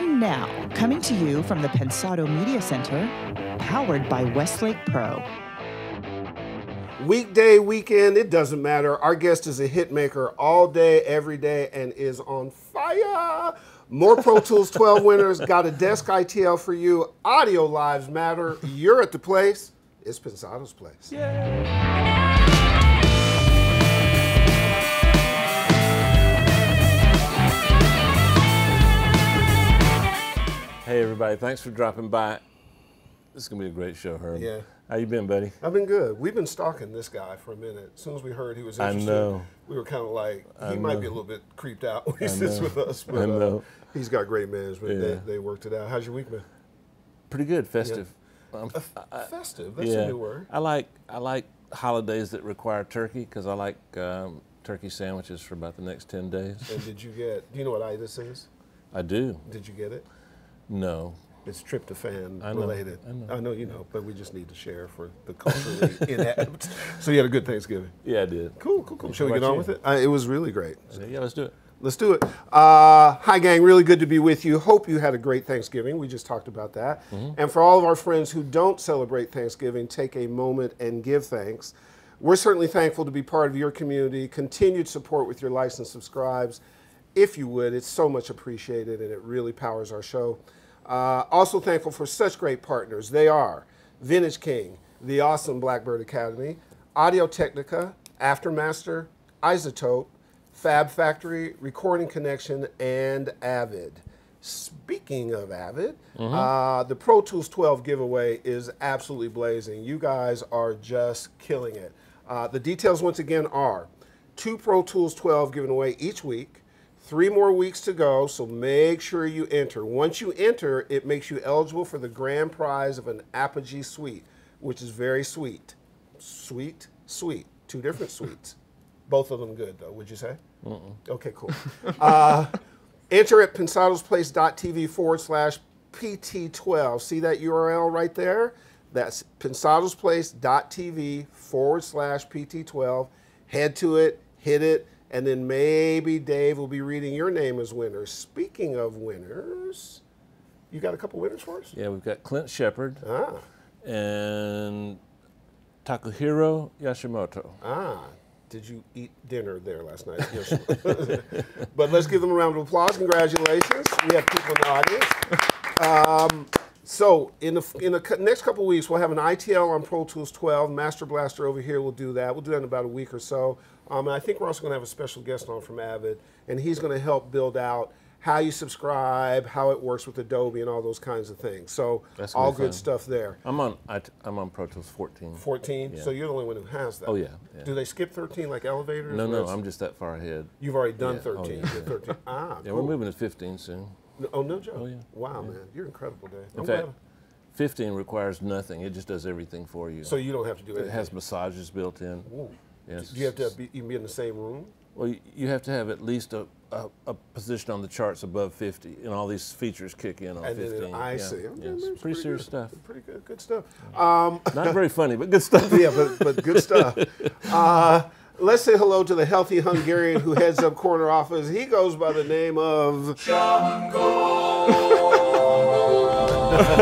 And now, coming to you from the Pensado Media Center, powered by Westlake Pro. Weekday, weekend, it doesn't matter. Our guest is a hit maker all day, every day, and is on fire. More Pro Tools 12 winners, got a desk ITL for you. Audio lives matter. You're at the place. It's Pensado's place. Hey everybody, thanks for dropping by. This is gonna be a great show, Herb. Yeah. How you been, buddy? I've been good. We've been stalking this guy for a minute. As soon as we heard he was I know. we were kind of like, he I might know. be a little bit creeped out when he I sits know. with us. But I know. Uh, he's got great management. Yeah. They, they worked it out. How's your week been? Pretty good, festive. Um, Festive. That's yeah. a new word. I like I like holidays that require turkey because I like um, turkey sandwiches for about the next ten days. And did you get, do you know what itis is? I do. Did you get it? No. It's tryptophan I know, related. I know. you know, but we just need to share for the culturally inept. So you had a good Thanksgiving. Yeah, I did. Cool, cool, cool. Shall we get on you? with it? Uh, it was really great. Yeah, let's do it. Let's do it. Uh, hi, gang. Really good to be with you. Hope you had a great Thanksgiving. We just talked about that. And for all of our friends who don't celebrate Thanksgiving, take a moment and give thanks. We're certainly thankful to be part of your community. Continued support with your likes and subscribes. If you would, it's so much appreciated and it really powers our show. Uh, also thankful for such great partners. They are Vintage King, the awesome Blackbird Academy, Audio Technica, Aftermaster, iZotope, Fab Factory, Recording Connection, and Avid. Speaking of Avid, uh, the Pro Tools 12 giveaway is absolutely blazing. You guys are just killing it. Uh, the details, once again, are two Pro Tools 12 given away each week, three more weeks to go, so make sure you enter. Once you enter, it makes you eligible for the grand prize of an Apogee suite, which is very sweet. Sweet, sweet. Two different sweets. Both of them good, though, would you say? Okay, cool. uh, enter at pensadosplace.tv forward slash PT12. See that URL right there? That's pensadosplace.tv forward slash PT12. Head to it, hit it, and then maybe Dave will be reading your name as winner. Speaking of winners, you got a couple winners for us? Yeah, we've got Clint Shepard Ah, and Takahiro Yashimoto. ah. Did you eat dinner there last night? Yes. but let's give them a round of applause. Congratulations. We have people in the audience. Um, so in the in the next couple weeks, we'll have an ITL on Pro Tools 12. Master Blaster over here will do that. We'll do that in about a week or so. Um, and I think we're also going to have a special guest on from Avid, and he's going to help build out how you subscribe, how it works with Adobe, and all those kinds of things. So That's all good fun. stuff there. I'm on I, am on Pro Tools 14. 14. Yeah. So you're the only one who has that. Oh, yeah, yeah. Do they skip 13 like elevators? No, no, I'm just that far ahead. You've already done Yeah. Oh, 13. yeah, 13. Ah, Yeah, cool. we're moving to 15 soon. No- Oh, no joke. Oh, yeah. Wow, man. You're incredible, Dave. In I'm fact, glad- 15 requires nothing. It just does everything for you. So you don't have to do it anything. has massages built in. Ooh. Yes. Do you have to be, even be in the same room? Well, you- you have to have at least a, a, a position on the charts above 50, and all these features kick in on And 15. then I yeah. see. Okay, Yeah, it's that's pretty serious good. stuff. Pretty good, good stuff. Um, Not very funny, but good stuff. yeah, but, but good stuff. Uh, let's say hello to the healthy Hungarian who heads up corner office. He goes by the name of.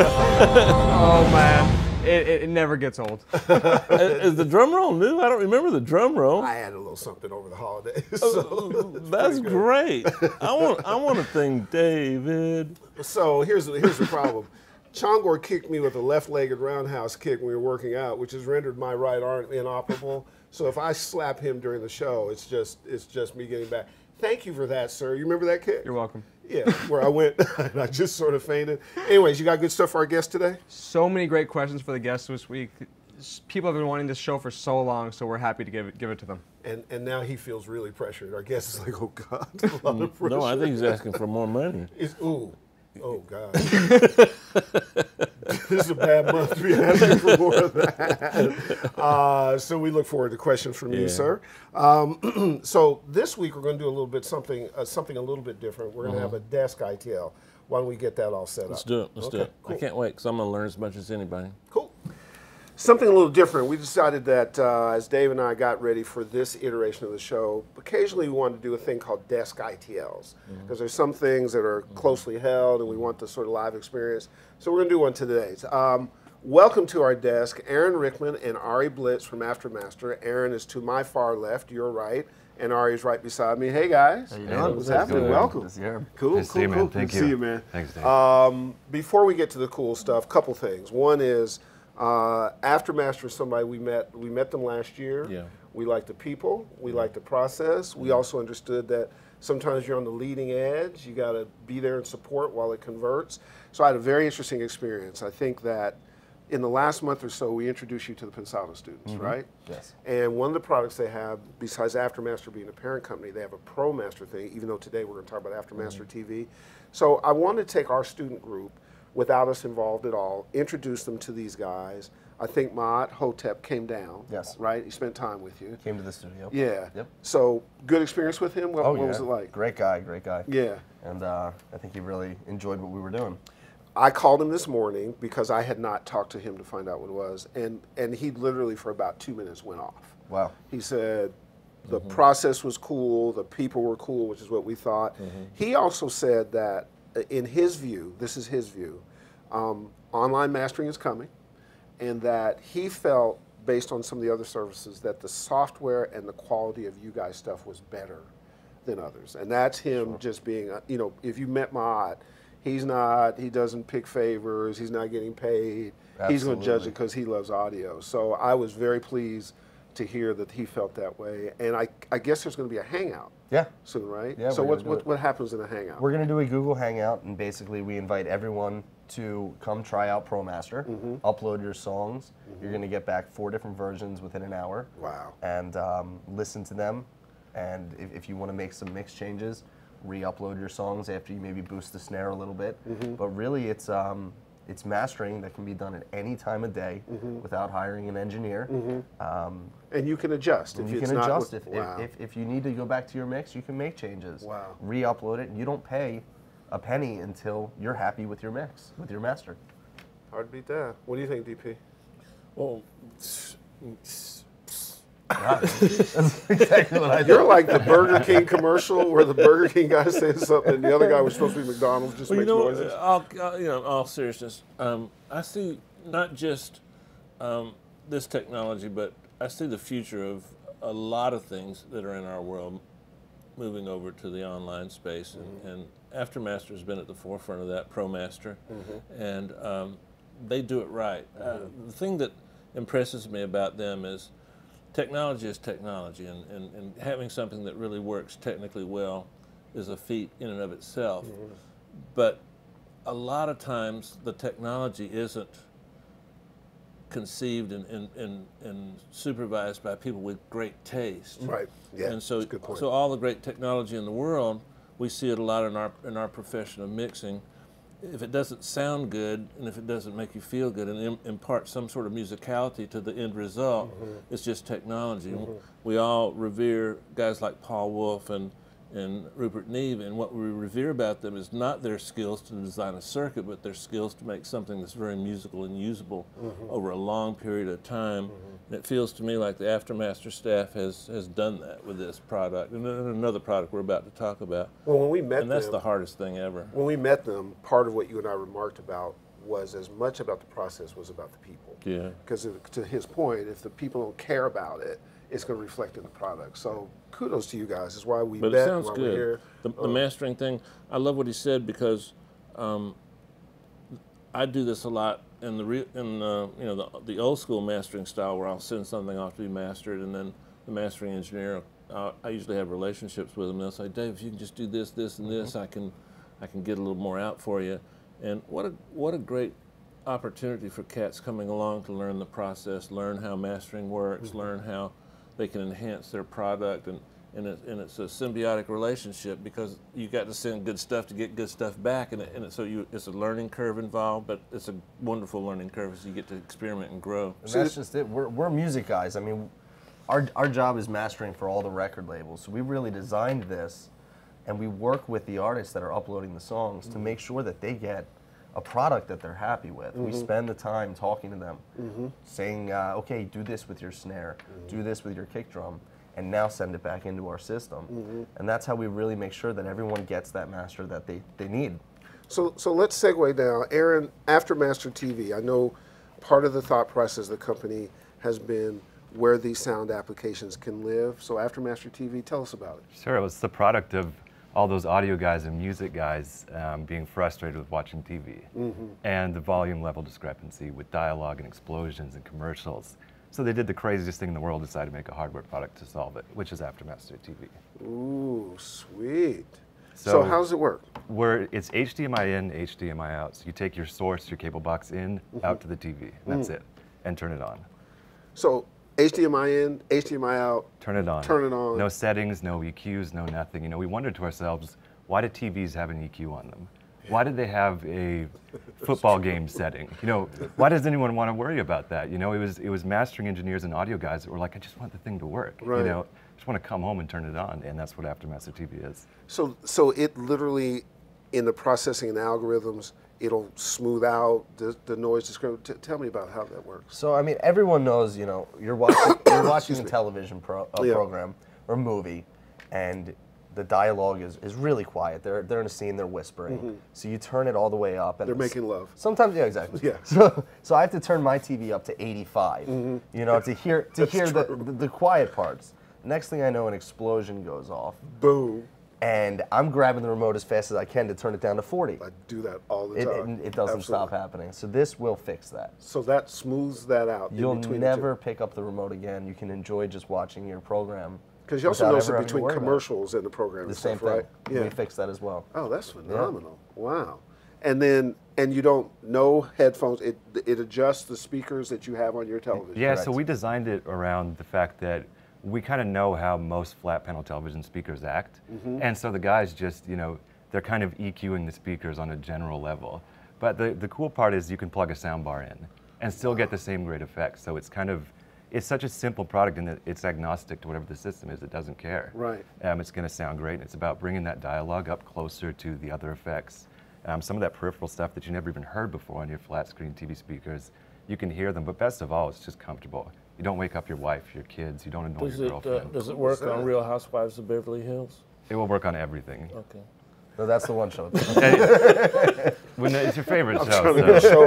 Oh man, it, it, it never gets old. Is the drum roll new? I don't remember the drum roll. I had a little something over the holidays. Oh, So, oh, That's great. I want I want to thank David. so here's, the- here's the problem. Chongor kicked me with a left-legged roundhouse kick when we were working out, which has rendered my right arm inoperable. So if I slap him during the show, it's just it's just me getting back. Thank you for that, sir. You remember that kick? You're welcome. Yeah, where I went and I just sort of fainted. Anyways, you got good stuff for our guest today? So many great questions for the guests this week. People have been wanting this show for so long, so we're happy to give it give it to them. And and now he feels really pressured. Our guest is like, oh God, a lot of pressure. No, I think he's asking for more money. It's, ooh, oh God. this is a bad month to be asking for more of that. Uh, so we look forward to questions from you, sir. Um, so this week we're going to do a little bit something uh, something a little bit different. We're going to have a desk ITL. Why don't we get that all set Uh-huh. Let's do it. Let's do it. Cool. I can't wait because I'm going to learn as much as anybody. Cool. Something a little different. We decided that uh, as Dave and I got ready for this iteration of the show, occasionally we wanted to do a thing called desk ITLs because there's some things that are closely held and we want the sort of live experience. So we're going to do one today. Um, welcome to our desk, Aaron Rickman and Ari Blitz from Aftermaster. Aaron is to my far left, your right, and Ari's right beside me. Hey guys, How you Hey, doing? what's happening? Good. Welcome. To. Cool, Nice cool, see you, man. cool. Thank Good to see you. you, man. Thanks, Dave. Um, before we get to the cool stuff, couple things. One is uh, Aftermaster is somebody we met. We met them last year. Yeah. We like the people. We like the process. We also understood that sometimes you're on the leading edge. You got to be there and support while it converts. So I had a very interesting experience. I think that in the last month or so, we introduced you to the Pensado students, right? Yes. And one of the products they have, besides Aftermaster being a parent company, they have a ProMaster thing, even though today we're going to talk about Aftermaster TV. So I wanted to take our student group without us involved at all, introduce them to these guys. I think Maat Hotep came down. Yes. Right? He spent time with you. Came to the studio. Yeah. Yep. So good experience with him? What, Oh what yeah. was it like? Great guy. Great guy. Yeah. And uh, I think he really enjoyed what we were doing. I called him this morning because I had not talked to him to find out what it was. And, and he literally, for about two minutes, went off. Wow. He said the process was cool, the people were cool, which is what we thought. He also said that, in his view, this is his view, um, online mastering is coming, and that he felt, based on some of the other services, that the software and the quality of you guys' stuff was better than others. And that's him just being, a, you know, if you met Maat, he's not, he doesn't pick favors, he's not getting paid. He's going to judge it because he loves audio. So I was very pleased to hear that he felt that way. And I, I guess there's going to be a hangout Yeah. soon, right? Yeah, So what, what, what happens in a hangout? We're gonna do a Google Hangout, and basically we invite everyone to come try out ProMaster, Mm-hmm. upload your songs. You're gonna get back four different versions within an hour. Wow. And um, listen to them, and if, if you want to make some mix changes, re-upload your songs after you maybe boost the snare a little bit. Mm-hmm. But really, it's um, it's mastering that can be done at any time of day Mm-hmm. without hiring an engineer. Um, and you can adjust and if you it's can not adjust what- if, wow. if, if, if you need to go back to your mix, you can make changes. Wow. Re-upload it. and You don't pay a penny until you're happy with your mix, with your master. Hard to beat that. What do you think, DP? Well, That's exactly what I You're like the Burger King commercial where the Burger King guy says something and the other guy was supposed to be McDonald's, just Well, you makes know, noises. all, all- you know, all seriousness, um, I see not just um, this technology, but I see the future of a lot of things that are in our world moving over to the online space, and, and Aftermaster has been at the forefront of that. ProMaster, and um, they do it right. Uh, the thing that impresses me about them is technology is technology, and, and, and having something that really works technically well is a feat in and of itself. But a lot of times the technology isn't conceived and, and, and, and supervised by people with great taste. Right. Yeah. and so, that's a good point. so all the great technology in the world, we see it a lot in our in our profession of mixing. If it doesn't sound good, and if it doesn't make you feel good, and im- impart some sort of musicality to the end result, Mm-hmm. it's just technology. We all revere guys like Paul Wolff and and Rupert Neve, and what we revere about them is not their skills to design a circuit, but their skills to make something that's very musical and usable Mm-hmm. over a long period of time. And it feels to me like the Aftermaster staff has, has done that with this product, and another product we're about to talk about. well, when we met And that's them, the hardest thing ever. when we met them, part of what you and I remarked about was as much about the process was about the people. Yeah. Because to his point, if the people don't care about it, it's going to reflect in the product. So kudos to you guys. It's why we But met. it sounds good. Here. The, the mastering thing, I love what he said because um, I do this a lot in the re, in the, you know the, the old school mastering style where I'll send something off to be mastered and then the mastering engineer uh, I usually have relationships with them. They'll say, Dave, if you can just do this, this, and this, I can I can get a little more out for you. And what a what a great opportunity for cats coming along to learn the process, learn how mastering works, learn how they can enhance their product, and and, it, and it's a symbiotic relationship because you got to send good stuff to get good stuff back, and, it, and it, so you it's a learning curve involved, but it's a wonderful learning curve as you get to experiment and grow. And that's just it. We're, we're music guys. I mean, our, our job is mastering for all the record labels. So we really designed this and we work with the artists that are uploading the songs to mm-hmm. make sure that they get a product that they're happy with. We mm-hmm. spend the time talking to them, mm-hmm. saying, uh, okay, do this with your snare, mm-hmm. do this with your kick drum, and now send it back into our system. And that's how we really make sure that everyone gets that master that they, they need. So, so let's segue now. Aaron, Aftermaster TV, I know part of the thought process of the company has been where these sound applications can live. So, Aftermaster TV, tell us about it. Sure, it was the product of all those audio guys and music guys um, being frustrated with watching TV mm-hmm. and the volume level discrepancy with dialogue and explosions and commercials. So they did the craziest thing in the world, decided to make a hardware product to solve it, which is Aftermaster TV. Ooh, sweet. So, So- how does it work? Where it's HDMI in, HDMI out. So you take your source, your cable box in, mm-hmm. out to the TV, that's mm. it, and turn it on. So, HDMI in, HDMI out. Turn it on. Turn it on. No settings, no EQs, no nothing. You know, we wondered to ourselves, why do TVs have an EQ on them? Why did they have a football game setting? You know, why does anyone want to worry about that? You know, it was it was mastering engineers and audio guys that were like, I just want the thing to work. Right. You know, I just want to come home and turn it on, and that's what Aftermaster TV is. So, so it literally, in the processing and algorithms, it'll smooth out the, the noise discrimination. T- tell me about how that works. So I mean, everyone knows, you know, you're watching you're watching a television pro, a Yeah. program or movie, and the dialogue is, is really quiet. They're they're in a scene, they're whispering. Mm-hmm. So you turn it all the way up, and They're making love. Sometimes, yeah, exactly. Yeah. So so I have to turn my TV up to 85, mm-hmm. you know, to hear to hear the, the the quiet parts. Next thing I know, an explosion goes off, Boom. And I'm grabbing the remote as fast as I can to turn it down to 40. I do that all the time. it, it doesn't stop happening. So this will fix that. So that smooths that out. You'll between the two. never pick up the remote again. You can enjoy just watching your program. Because you also without notice it between worry about it. commercials and the program The and same stuff, thing. right? Yeah. We fixed that as well. Oh, that's phenomenal! Wow. And then, and you don't no headphones. It it adjusts the speakers that you have on your television. Yeah, so we designed it around the fact that we kind of know how most flat panel television speakers act. And so the guys just, you know, they're kind of EQing the speakers on a general level. But the, the cool part is you can plug a soundbar in and still get the same great effects. So it's kind of, it's such a simple product in that it's agnostic to whatever the system is. It doesn't care. Right. Um, it's going to sound great. And it's about bringing that dialogue up closer to the other effects. Um, some of that peripheral stuff that you never even heard before on your flat screen TV speakers, you can hear them. But best of all, it's just comfortable. You don't wake up your wife, your kids. You don't annoy Does your it, uh, girlfriend. does it work on Real Housewives of Beverly Hills? it will work on everything. Okay. No, that's the one show. when it's your favorite trying show. to be a so,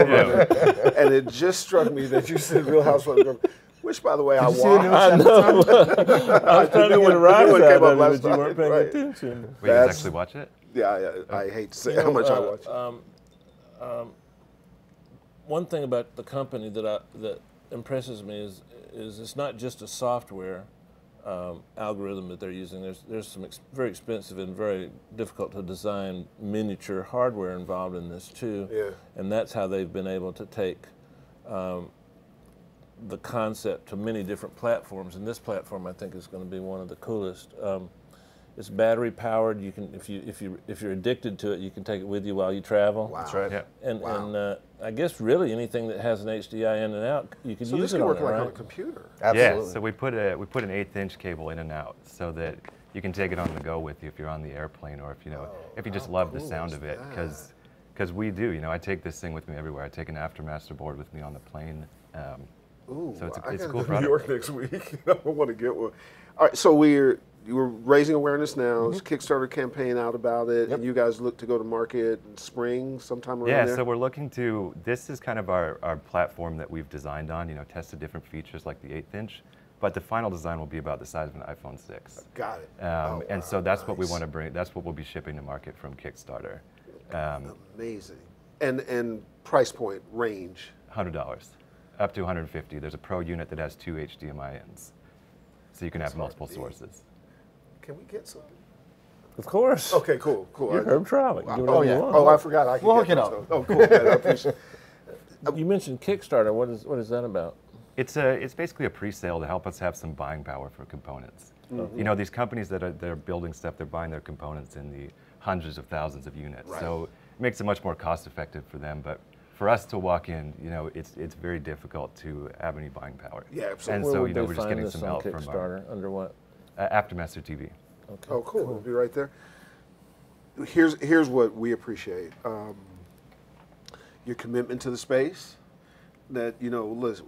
and it just struck me that you said Real Housewives, of which, by the way, I you watched. I know. I was trying to new get one- a rise out came up of last it, but you weren't paying right. attention. Wait, you That's- guys actually watch it? Yeah, yeah, I hate to say how much I uh, watch. Um, um, one thing about the company that I, that impresses me is is it's not just a software um, algorithm that they're using. There's there's some ex- very expensive and very difficult to design miniature hardware involved in this too. Yeah. And that's how they've been able to take um, the concept to many different platforms. And this platform, I think, is going to be one of the coolest. Um, it's battery powered. You can, if you if you if you're addicted to it, you can take it with you while you travel. Wow. That's right. Yeah. And, Wow. and uh, I guess really anything that has an HDI in and out, you can So use this it can on work it, like right? on a computer. Absolutely. Yeah, so we put a we put an eighth inch cable in and out so that you can take it on the go with you if you're on the airplane or if you know if you just love the sound of it because because we do you know I take this thing with me everywhere I take an Aftermaster board with me on the plane um, Ooh, so it's a, I it's a gotta cool go New. York next week. I want to get one. All right, so we're you were raising awareness now. Mm-hmm. It's Kickstarter campaign out about it, and you guys look to go to market in spring sometime around Yeah, there. so we're looking to, this is kind of our, our platform that we've designed on, you know, tested different features like the eighth inch, but the final design will be about the size of an iPhone 6. Got it. Um, Oh, and so wow, that's what we want to bring, that's what we'll be shipping to market from Kickstarter. Um, Amazing. And and price point range. $100, up to 150. There's a pro unit that has two HDMI ins. So you can have multiple sources. Can we get some? Of course. Okay, cool, cool. You're I- Herb Trawick. Do Oh, whatever yeah. Oh, I forgot. I can We'll get hook it those, up. Oh, cool. man, I appreciate. You mentioned Kickstarter. What is what is that about? It's a it's basically a pre-sale to help us have some buying power for components. Mm-hmm. You know, these companies that are they're building stuff, they're buying their components in the hundreds of thousands of units. So it makes it much more cost effective for them. But for us to walk in, you know, it's it's very difficult to have any buying power. Yeah, absolutely. And Where so you know we're just getting some help from our Kickstarter. Under what? Uh, Aftermaster TV. Okay. Oh, cool. It'll be right there. Here's here's what we appreciate. Um, your commitment to the space. That you know, listen,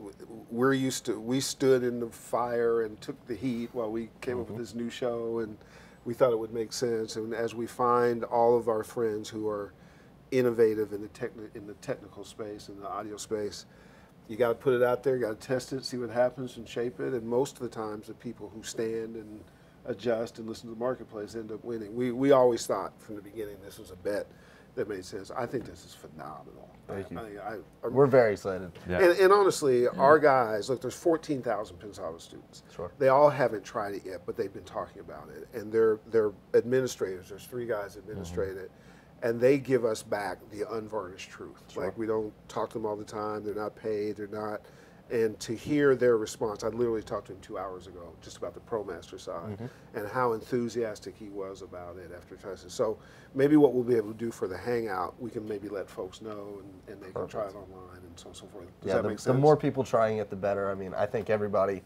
we're used to. We stood in the fire and took the heat while we came up with this new show, and we thought it would make sense. And as we find all of our friends who are innovative in the techni- in the technical space in the audio space, you got to put it out there. You got to test it, see what happens, and shape it. And most of the times, the people who stand and adjust and listen to the marketplace end up winning. We we always thought from the beginning this was a bet that made sense. I think this is phenomenal. Thank you. I, I, I, We're very excited. Yeah. and, and honestly, our guys, look, there's 14,000 Pensado students. Sure. They all haven't tried it yet, but they've been talking about it. And they're, they're administrators. There's three guys administrate it. And they give us back the unvarnished truth. Like, we don't talk to them all the time. They're not paid. They're not. And to hear their response, I literally talked to him two hours ago just about the ProMaster side and how enthusiastic he was about it after testing. So maybe what we'll be able to do for the hangout, we can maybe let folks know and, and they can try it online and so on and so forth. Does yeah, that the, make sense? the more people trying it, the better. I mean, I think everybody,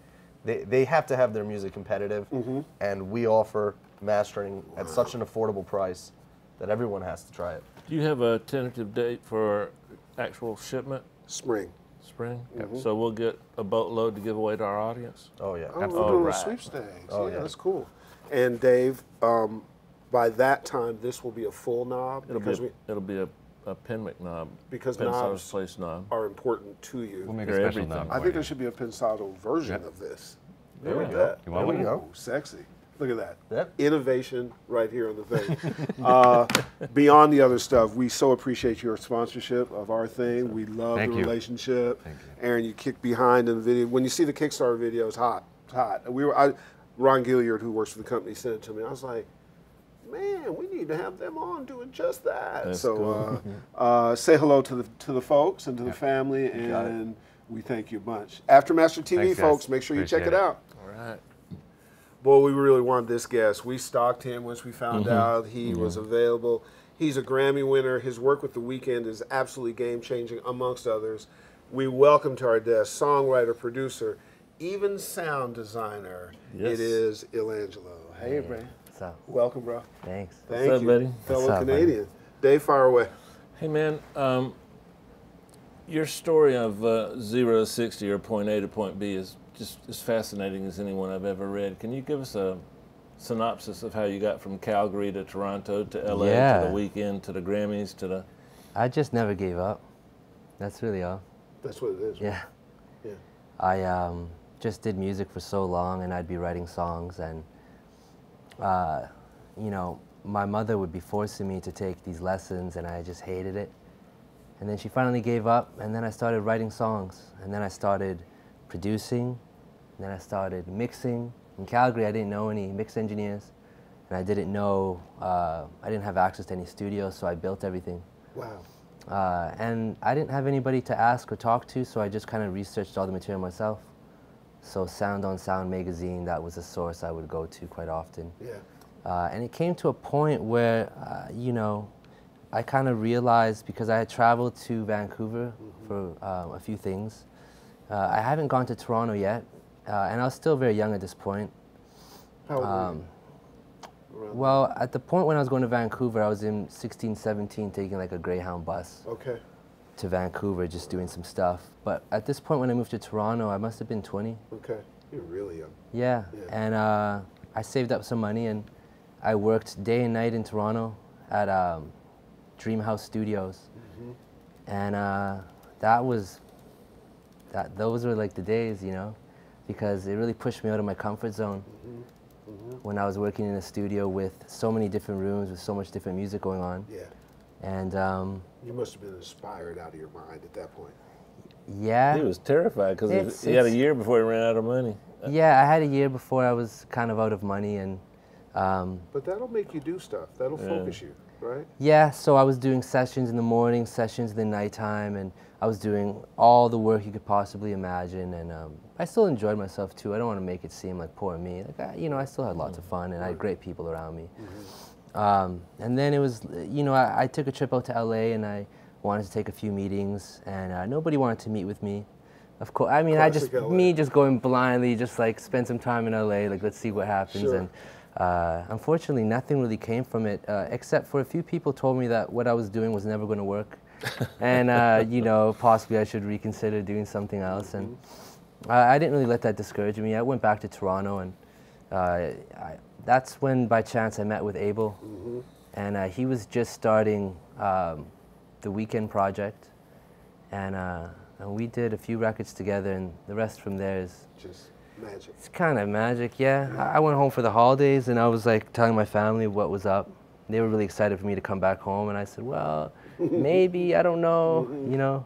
they, they have to have their music competitive, Mm-hmm. and we offer mastering at such an affordable price that everyone has to try it. Do you have a tentative date for actual shipment? Spring. Spring? So we'll get a boatload to give away to our audience? Oh yeah, Oh, we're doing Right. sweepstakes. Oh, yeah, yeah. that's cool. And Dave, um, by that time, this will be a full knob It'll be a, we it'll be a, a Penwick knob. Because Pensado's knobs place knob. are important to you. We'll make a They're special knob I think there should be a Pensado version Yeah. of this. There Look we go. You want There we go. Sexy. Look at that. Yep. Innovation right here on the thing. uh, beyond the other stuff, we so appreciate your sponsorship of our thing. We love Thank the you. relationship. Thank you. Aaron, you kick behind in the video. When you see the Kickstarter video, it's hot. It's hot. We were, I, Ron Gilliard, who works for the company, sent it to me. I was like, man, we need to have them on doing just that. That's so cool. uh, uh, say hello to the to the folks and to the family, got and we thank you a bunch. Aftermaster TV, Thanks, guys. folks, make sure you check it it. out. All right. Boy, we really want this guest. We stalked him once we found Mm-hmm. out he was available. He's a Grammy winner. His work with The Weeknd is absolutely game changing, amongst others. We welcome to our desk songwriter, producer, even sound designer. Yes. It is Illangelo. Hey, man, What's up? Welcome, bro. Thanks. Thank up, you, buddy? fellow What's up, buddy? Canadian. Dave, fire away. Hey man, um, your story of uh, zero to sixty or point A to point B is just as fascinating as anyone I've ever read. Can you give us a synopsis of how you got from Calgary to Toronto to LA to the Weeknd to the Grammys to the I just never gave up. That's really all. That's what it is. Yeah. Yeah. I um, just did music for so long, and I'd be writing songs, and uh, you know, my mother would be forcing me to take these lessons, and I just hated it. And then she finally gave up, and then I started writing songs, and then I started producing, and then I started mixing. In Calgary, I didn't know any mix engineers, and I didn't know, uh, I didn't have access to any studios, so I built everything. Wow. Uh, and I didn't have anybody to ask or talk to, so I just kind of researched all the material myself. So Sound on Sound magazine, that was a source I would go to quite often. Yeah. Uh, and it came to a point where, uh, you know, I kind of realized because I had traveled to Vancouver for uh, a few things. Uh, I haven't gone to Toronto yet, uh, and I was still very young at this point. How old were Um, you? Well, at the point when I was going to Vancouver, I was in 16, 17, taking like a Greyhound bus Okay. to Vancouver, just doing some stuff. But at this point, when I moved to Toronto, I must have been 20. Okay. You're really young. Yeah, Yeah. and uh, I saved up some money and I worked day and night in Toronto at um, Dreamhouse Studios, and uh, that was that. Those were like the days, you know, because it really pushed me out of my comfort zone. When I was working in a studio with so many different rooms with so much different music going on, Yeah. and um, You must have been inspired out of your mind at that point. yeah, He was terrified because he had a year before he ran out of money. yeah. I had a year before I was kind of out of money and. Um, But that'll make you do stuff. That'll Yeah. focus you, right? Yeah, so I was doing sessions in the morning, sessions in the nighttime, and I was doing all the work you could possibly imagine. And um, I still enjoyed myself too. I don't want to make it seem like poor me. Like I, you know, I still had lots of fun, and I had great people around me. Um, and then it was, you know, I, I took a trip out to LA, and I wanted to take a few meetings, and uh, nobody wanted to meet with me. Of course, I mean, I just me just going blindly, just like spend some time in LA, like let's see what happens. Sure. And uh, unfortunately, nothing really came from it, uh, except for a few people told me that what I was doing was never going to work, and uh, you know, possibly I should reconsider doing something else. And I, I didn't really let that discourage me. I went back to Toronto, and uh, I, that's when, by chance, I met with Abel, and uh, he was just starting um, the Weeknd Project, and, uh, and we did a few records together, and the rest from there is Just magic. it's kind of magic, yeah. I I went home for the holidays and I was like telling my family what was up. They were really excited for me to come back home, and I said, "Well, maybe I don't know, you know."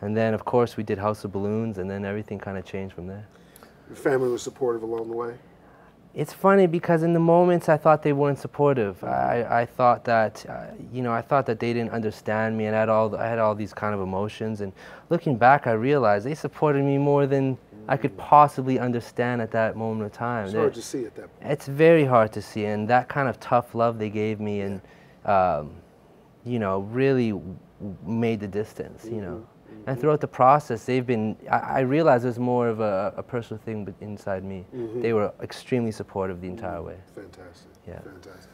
And then, of course, we did House of Balloons, and then everything kind of changed from there. Your family was supportive along the way. It's funny because in the moments I thought they weren't supportive. I, I thought that, uh, you know, I thought that they didn't understand me, and I had all I had all these kind of emotions. And looking back, I realized they supported me more than I could possibly understand at that moment of time. It's They- hard to see at that point. it's very hard to see, and that kind of tough love they gave me, and um, you know, really w- made the distance. You know, and throughout the process, they've been. I, I realized there's more of a, a personal thing but inside me. They were extremely supportive the entire way. Fantastic. Yeah. Fantastic.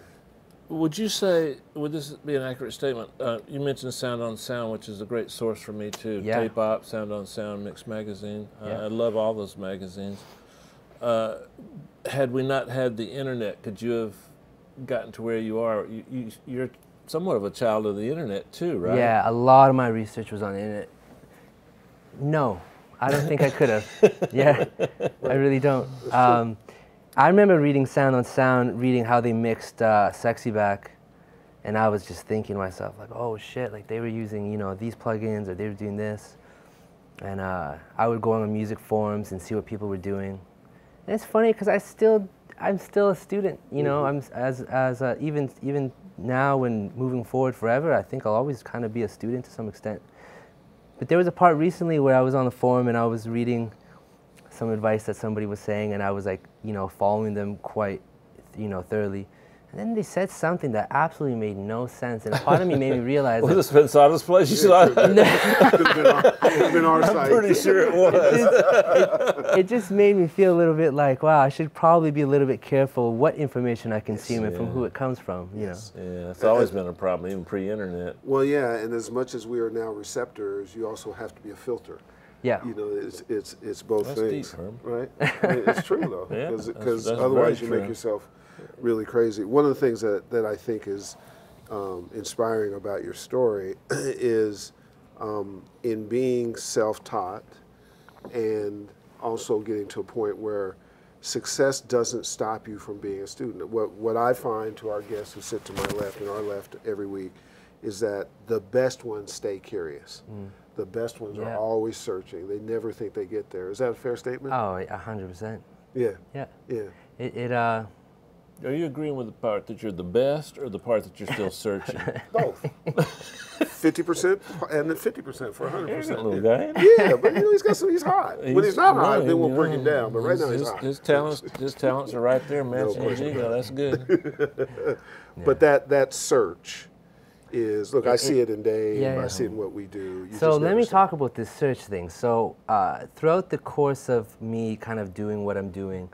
Would you say, would this be an accurate statement? Uh, you mentioned Sound on Sound, which is a great source for me too. Yeah. Tape Op, Sound on Sound, Mix Magazine. Uh, Yeah. I love all those magazines. Uh, had we not had the internet, could you have gotten to where you are? You, you, you're somewhat of a child of the internet too, right? Yeah, a lot of my research was on the internet. No, I don't think I could have. yeah, I really don't. Um, I remember reading Sound on Sound, reading how they mixed uh, Sexy Back, and I was just thinking to myself, like, oh shit, like they were using, you know, these plugins or they were doing this. And uh, I would go on the music forums and see what people were doing. And it's funny because I still, I'm still a student, you know, I'm as, as uh, even, even now when moving forward forever, I think I'll always kind of be a student to some extent. But there was a part recently where I was on the forum and I was reading some advice that somebody was saying, and I was like, you know, following them quite, you know, thoroughly. And then they said something that absolutely made no sense, and part of me made me realize, Was like, this Pensado's place? You saw it? Have been our, could have been our I'm pretty sure it was. it just made me feel a little bit like, wow, I should probably be a little bit careful what information I consume and from who it comes from, you know. Yeah, it's always been a problem, even pre-internet. Well, yeah, and as much as we are now receptors, you also have to be a filter. Yeah. You know, it's it's it's both That's things, deep, right? I mean, it's true though, Yeah, because that's- that's otherwise very you make yourself really crazy. One of the things that that I think is um, inspiring about your story is um, in being self-taught and also getting to a point where success doesn't stop you from being a student. What what I find to our guests who sit to my left and our left every week is that the best ones stay curious. The best ones Yeah. are always searching. They never think they get there. Is that a fair statement? Oh, a hundred percent. yeah. Yeah. Yeah. It, it uh, Are you agreeing with the part that you're the best or the part that you're still searching? Both. Fifty percent and then fifty percent for hundred Here's that percent. little guy. Yeah, but you know he's got some. He's hot. when he's not hot, right, then we'll bring him down. But right now he's his, hot. His talents, his talents are right there matching his ego. That's good. But that that search is look. I see it in Dave. Yeah, I see it in what we do. You So let me see talk about this search thing. So uh, throughout the course of me kind of doing what I'm doing,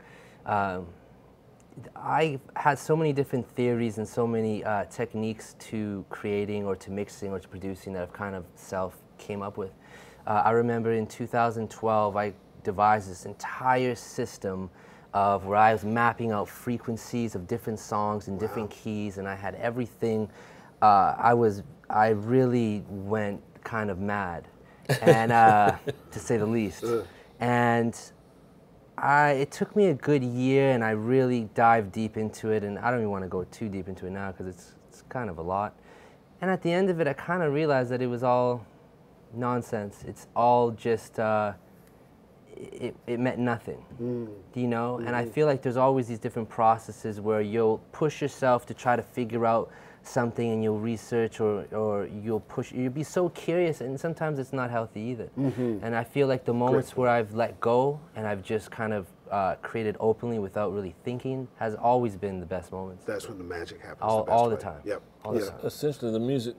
um, I had so many different theories and so many uh, techniques to creating or to mixing or to producing that I've kind of self came up with. Uh, I remember in 2012 I devised this entire system of where I was mapping out frequencies of different songs in different keys, and I had everything. Uh, I was I really went kind of mad, and uh, to say the least, and I, it took me a good year and I really dived deep into it and I don't even want to go too deep into it now because it's, it's kind of a lot. And at the end of it, I kind of realized that it was all nonsense. It's all just, uh, it, it meant nothing, you know? And I feel like there's always these different processes where you'll push yourself to try to figure out something and you'll research or, or you'll push, you'll be so curious and sometimes it's not healthy either. And I feel like the moments where I've let go and I've just kind of uh, created openly without really thinking has always been the best moments. That's when the magic happens. All- the all the time. Yep. All the yeah. time. Essentially, the music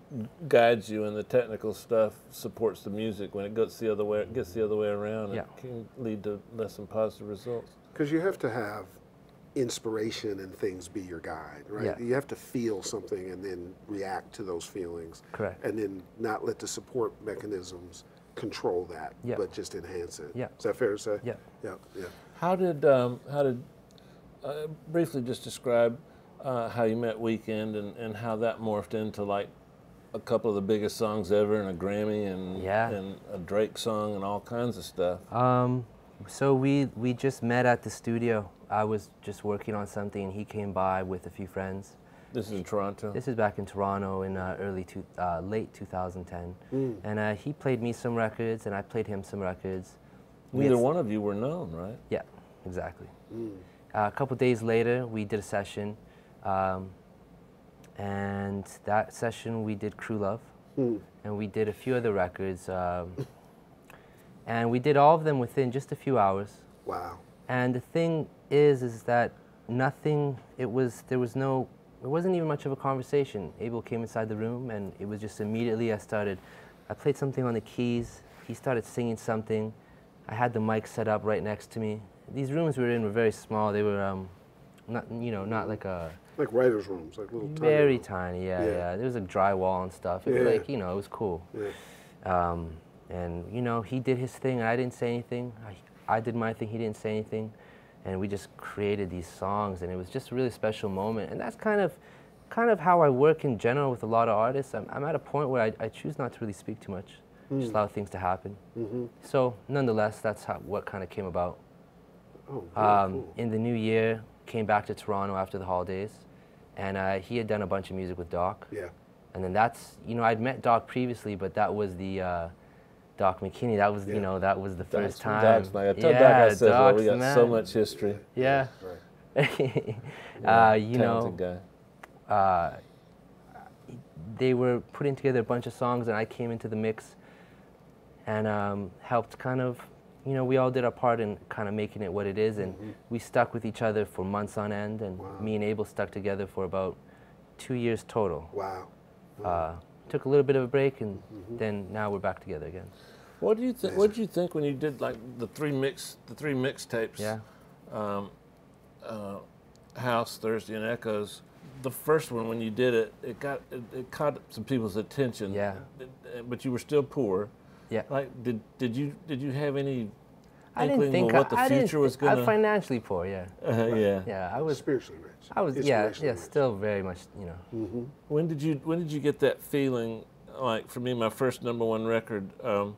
guides you, and the technical stuff supports the music. When it goes the other way, it gets the other way around. Yeah. It can lead to less than positive results. Because you have to have inspiration and things be your guide, right? Yeah. You have to feel something and then react to those feelings. Correct. And then not let the support mechanisms control that, Yeah. but just enhance it. Yeah. Is that fair to say? Yeah. Yeah. Yeah. How did um, how did uh, briefly just describe uh, how you met Weeknd and, and how that morphed into like a couple of the biggest songs ever and a Grammy and Yeah. and a Drake song and all kinds of stuff. Um, so we we just met at the studio. I was just working on something, and he came by with a few friends. This is in Toronto. This is back in Toronto in uh, early two, uh, late 2010, Mm. and uh, he played me some records, and I played him some records. Neither one of you were known, right? Yeah, exactly. Uh, a couple days later, we did a session, um, and that session we did Crew Love, and we did a few other records, um, and we did all of them within just a few hours. Wow. And the thing is, is that nothing. It was there was no. It wasn't even much of a conversation. Abel came inside the room, and it was just immediately. I started. I played something on the keys. He started singing something. I had the mic set up right next to me. These rooms we were in were very small. They were, um, not you know, not like a Like writers' rooms, like little tiny very rooms. tiny. Yeah, Yeah. yeah, There was like drywall and stuff. It was Yeah. like you know, it was cool. Yeah. Um, and you know, he did his thing, and I didn't say anything. I, I did my thing. He didn't say anything, and we just created these songs, and it was just a really special moment. And that's kind of, kind of how I work in general with a lot of artists. I'm, I'm at a point where I, I choose not to really speak too much, just allow things to happen. So, nonetheless, that's how what kind of came about. Oh, Um, cool. In the new year, came back to Toronto after the holidays, and uh, he had done a bunch of music with Doc. Yeah. And then that's, you know, I'd met Doc previously, but that was the uh, Doc McKinney. That was, Yeah. you know, that was the first time. Doc's like, I told yeah, Doc I said, well, we got so much history. Yeah. Right. uh, you Talented know, uh, they were putting together a bunch of songs, and I came into the mix and um, helped kind of, you know, we all did our part in kind of making it what it is, and we stuck with each other for months on end, and Wow. me and Abel stuck together for about two years total. Wow. Uh, took a little bit of a break, and then now we're back together again. What do you think? What did you think when you did like the three mix, the three mixtapes? Yeah. Um, uh, House, Thursday, and Echoes. The first one, when you did it, it got it, it caught some people's attention. Yeah. But you were still poor. Yeah. Like, did did you did you have any I didn't think of what the I, I future was I'm gonna? financially poor. Yeah, Uh, yeah. yeah. I was. Spiritually rich. I was. Yeah, yeah. rich. Still very much. You know. When did you when did you get that feeling? Like for me, my first number one record, um,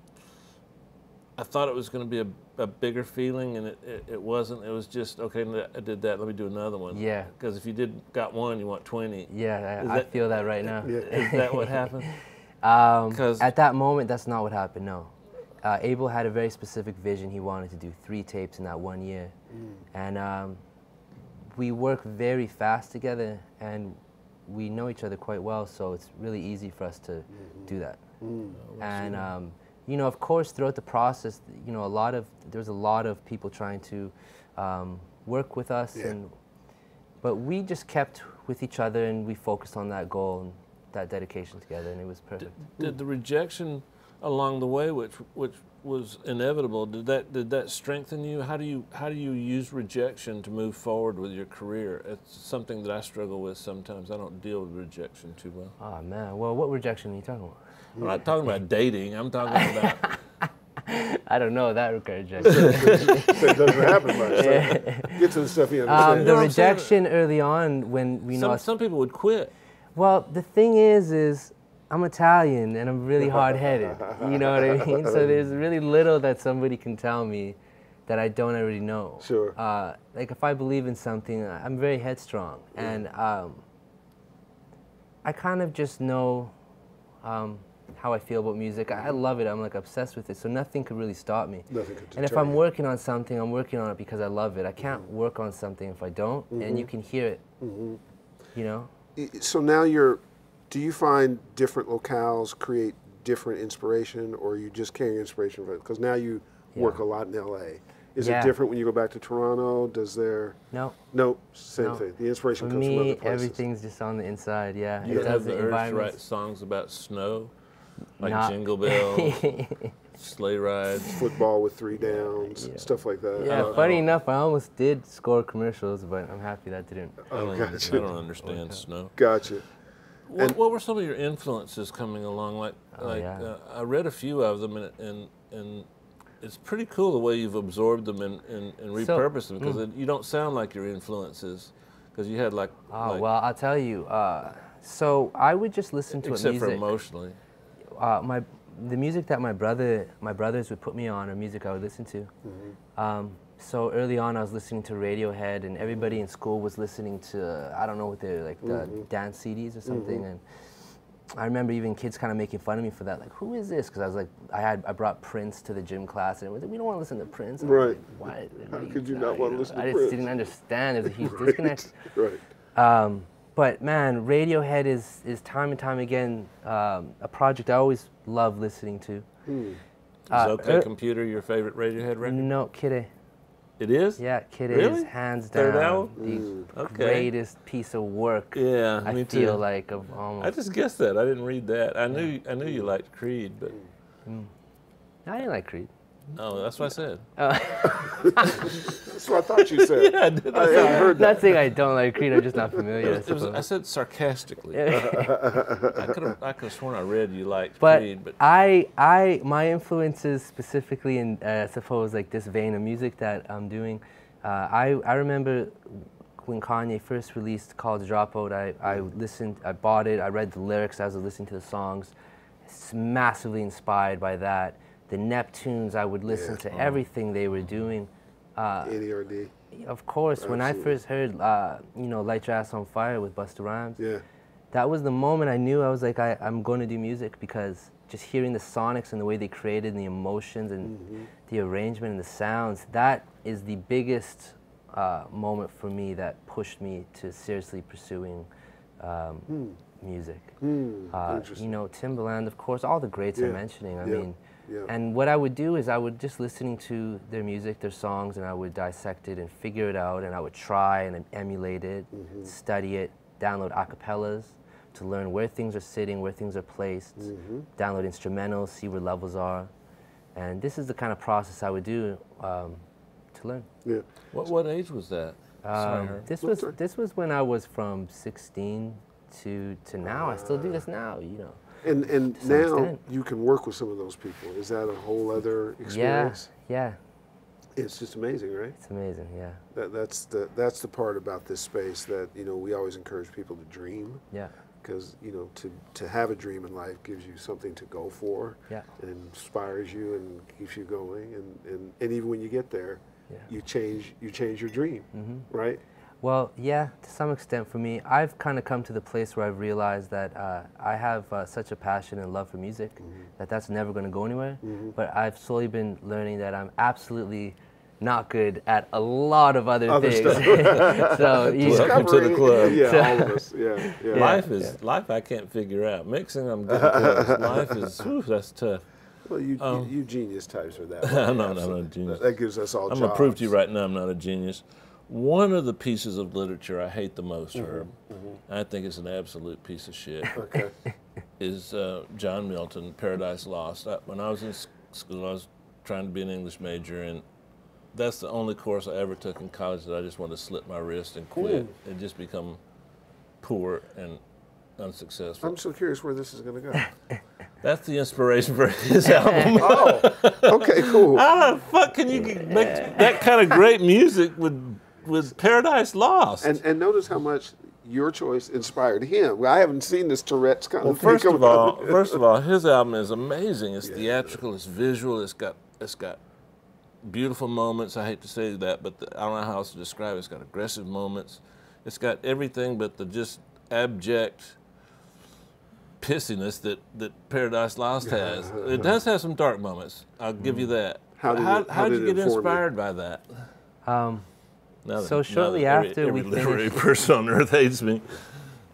I thought it was going to be a, a bigger feeling, and it, it, it wasn't. It was just okay. I did that. Let me do another one. Yeah. Because if you did got one, you want twenty. Yeah, Is I, I feel that right now. Yeah. Is that what happened? Um, 'Cause- at that moment, that's not what happened. No, uh, Abel had a very specific vision. He wanted to do three tapes in that one year, and um, we work very fast together, and we know each other quite well. So it's really easy for us to do that. And um, you know, of course, throughout the process, you know, a lot of there's a lot of people trying to um, work with us, Yeah. and but we just kept with each other, and we focused on that goal and that dedication together, and it was perfect. Did the rejection along the way, which which was inevitable, did that did that strengthen you? How do you how do you use rejection to move forward with your career? It's something that I struggle with sometimes. I don't deal with rejection too well. Oh man, well, what rejection are you talking about? I'm not talking about dating. I'm talking about I don't know that rejection. It doesn't happen much. So Get to the stuff you um, understand. the what rejection early on when we know. some, some people would quit. Well, the thing is, is I'm Italian and I'm really hard-headed. You know what I mean? So there's really little that somebody can tell me that I don't already know. Sure. Uh, like if I believe in something, I'm very headstrong, and um, I kind of just know um, how I feel about music. I, I love it. I'm like obsessed with it. So nothing could really stop me. Nothing could and if I'm working on something, I'm working on it because I love it. I can't work on something if I don't, and you Mm-hmm. can hear it. You know. So now you're, do you find different locales create different inspiration or are you just carrying inspiration from it? Because now you work a lot in LA. Is Yeah. it different when you go back to Toronto? Does there, No. nope, same No. thing. The inspiration For comes from other me, places. everything's just on the inside. Yeah, You it have the the urge to write environment. songs about snow, like Not- Jingle Bell, sleigh rides. football with three downs, stuff like that. Yeah, Uh, funny enough, I almost did score commercials, but I'm happy that didn't. I don't, gotcha. I don't understand snow. Gotcha. What, what were some of your influences coming along? Like, like yeah. uh, I read a few of them, and and, and it's pretty cool the way you've absorbed them and, and, and So- repurposed them because you don't sound like your influences because you had like, Oh like- well, I'll tell you. Uh, so I would just listen to except for music. emotionally. uh, my the music that my brother my brothers would put me on or music I would listen to. Mm-hmm. Um, so early on, I was listening to Radiohead, and everybody in school was listening to I don't know what they're like the Mm-hmm. dance CDs or something. And I remember even kids kind of making fun of me for that, like, "Who is this?" Because I was like, I had I brought Prince to the gym class, and it was like, we don't want to listen to Prince. And Right. like, Why? How what could you not wanna about?" listen to Prince? I just Prince? didn't understand. There's a huge Right. disconnect. Right. Um, but man, Radiohead is is time and time again um, a project I always love listening to. Is Uh, OK uh, Computer your favorite Radiohead record? No, Kid It is. Yeah, Kid Really? is hands down the mm, Okay. greatest piece of work. Yeah, I me feel too. like of almost. I just guessed that. I didn't read that. I knew I knew you liked Creed, but mm. I didn't like Creed. Oh, that's what I said. That's what I thought you said. Yeah, I did. I hadn't heard that. Not saying I don't like Creed. I'm just not familiar. I It was, I said sarcastically. I could have I could have sworn I read you liked But Creed, but I, I, my influences specifically in, uh, I suppose, like this vein of music that I'm doing. Uh, I, I remember when Kanye first released College Dropout. I, I listened, I bought it, I read the lyrics as I was listening to the songs. It's massively inspired by that. The Neptunes, I would listen Yeah. to everything they were doing. Uh, NERD. of course, when I first heard, uh, you know, Light Your Ass on Fire with Busta Rhymes, Yeah. that was the moment I knew I was like, I, I'm going to do music because just hearing the sonics and the way they created and the emotions and Mm-hmm. the arrangement and the sounds, that is the biggest uh, moment for me that pushed me to seriously pursuing um, music. Uh, Hmm. You know, Timbaland, of course, all the greats Yeah. I'm mentioning. I Yeah. mean, Yeah. and what I would do is I would just listening to their music, their songs, and I would dissect it and figure it out, and I would try and emulate it, Mm-hmm. study it, download acapellas to learn where things are sitting, where things are placed, Mm-hmm. download instrumentals, see where levels are, and this is the kind of process I would do um, to learn. Yeah. what what age was that? Um, this was this was when I was from 16 to to now. I still do this now, you know. And and now extent. you can work with some of those people. Is that a whole other experience? Yeah, yeah, It's just amazing, right? it's amazing. Yeah, That, that's the that's the part about this space that you know we always encourage people to dream yeah, because you know to to have a dream in life gives you something to go for Yeah. and inspires you and keeps you going and, and, and even when you get there Yeah. you change you change your dream mm-hmm. right Well, yeah, to some extent for me, I've kind of come to the place where I've realized that uh, I have uh, such a passion and love for music that that's never going to go anywhere. But I've slowly been learning that I'm absolutely not good at a lot of other, Other things. so you know, Welcome to the club. yeah So- all of us yeah yeah, Life is life. I can't figure out. Mixing, I'm getting close. Life is whew, that's tough. well you, Um, you you genius types are that I'm way, not- I'm a genius. That, that gives us all I'm jobs. gonna prove to you right now I'm not a genius. One of the pieces of literature I hate the most, mm-hmm, Herb, mm-hmm. I think it's an absolute piece of shit, okay is uh, John Milton, Paradise Lost. I, when I was in school, I was trying to be an English major, and that's the only course I ever took in college that I just wanted to slip my wrist and quit and just become poor and unsuccessful. I'm so curious where this is going to go That's the inspiration for his album. oh okay cool How the fuck can you make that kind of great music with with Paradise Lost? And and notice how much your choice inspired him. Well, I haven't seen this Tourette's kind well, of thing first come of all, first of all, his album is amazing. It's theatrical. It's visual. It's got it's got beautiful moments. I hate to say that, but the, I don't know how else to describe it. It's got aggressive moments. It's got everything but the just abject pissiness that, that Paradise Lost has. It does have some dark moments. I'll give you that. How did how, it- how how'd did you get inform you? inspired by that? um, Now So now shortly every, after every we literary finished- person on earth hates me.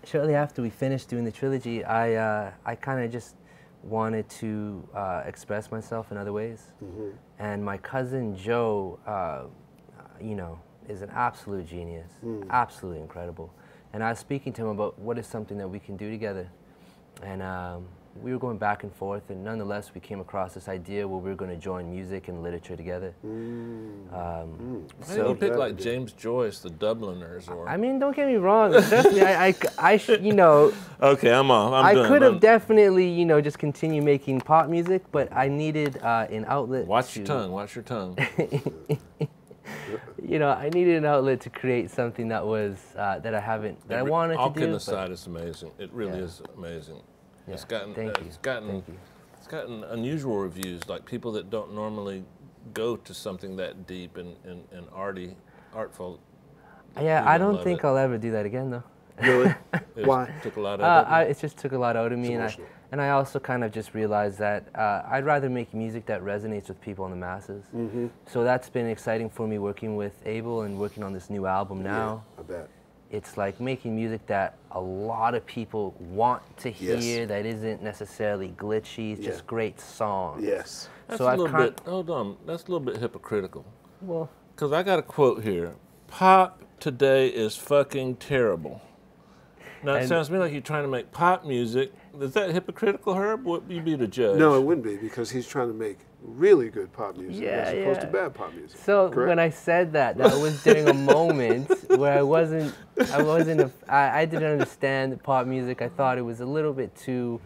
shortly after we finished doing the trilogy, I uh, I kind of just wanted to uh, express myself in other ways. And my cousin Joe, uh, you know, is an absolute genius, absolutely incredible. And I was speaking to him about what is something that we can do together. And um, we were going back and forth, and nonetheless, we came across this idea where we were going to join music and literature together. Mm. Um, Why didn't you pick like. James Joyce, the Dubliners, or I mean, don't get me wrong. Definitely, I, I, I sh- you know, okay, I'm off. I'm I could have definitely, you know, just continue making pop music, but I needed uh, an outlet. Watch your tongue. Watch your tongue. You know, I needed an outlet to create something that was uh, that I haven't that I wanted All to do. kidding but- aside, it's amazing. It really Yeah. is amazing. It's gotten thank uh, you, it's gotten thank you. it's gotten unusual reviews, like people that don't normally go to something that deep and, and, and arty, artful. Yeah, I don't think it. I'll ever do that again, though. Really? It Why? Took a lot Uh, of I, it. it just took a lot out of me, and I, and I also kind of just realized that uh, I'd rather make music that resonates with people in the masses. Mm-hmm. So that's been exciting for me working with Abel and working on this new album now. I bet. It's like making music that a lot of people want to Yes. hear that isn't necessarily glitchy, it's Yeah. just great songs. Yes. That's so a I've little bit. Hold on. That's a little bit hypocritical. Well, Because I got a quote here. Pop today is fucking terrible. Now it sounds to me like you're trying to make pop music. Is that hypocritical, Herb? What you be the judge? No, it wouldn't be because he's trying to make really good pop music Yeah, as opposed to yeah. bad pop music. So Correct? when I said that, that was during a moment where I wasn't, I wasn't, a, I, I didn't understand pop music. I thought it was a little bit too.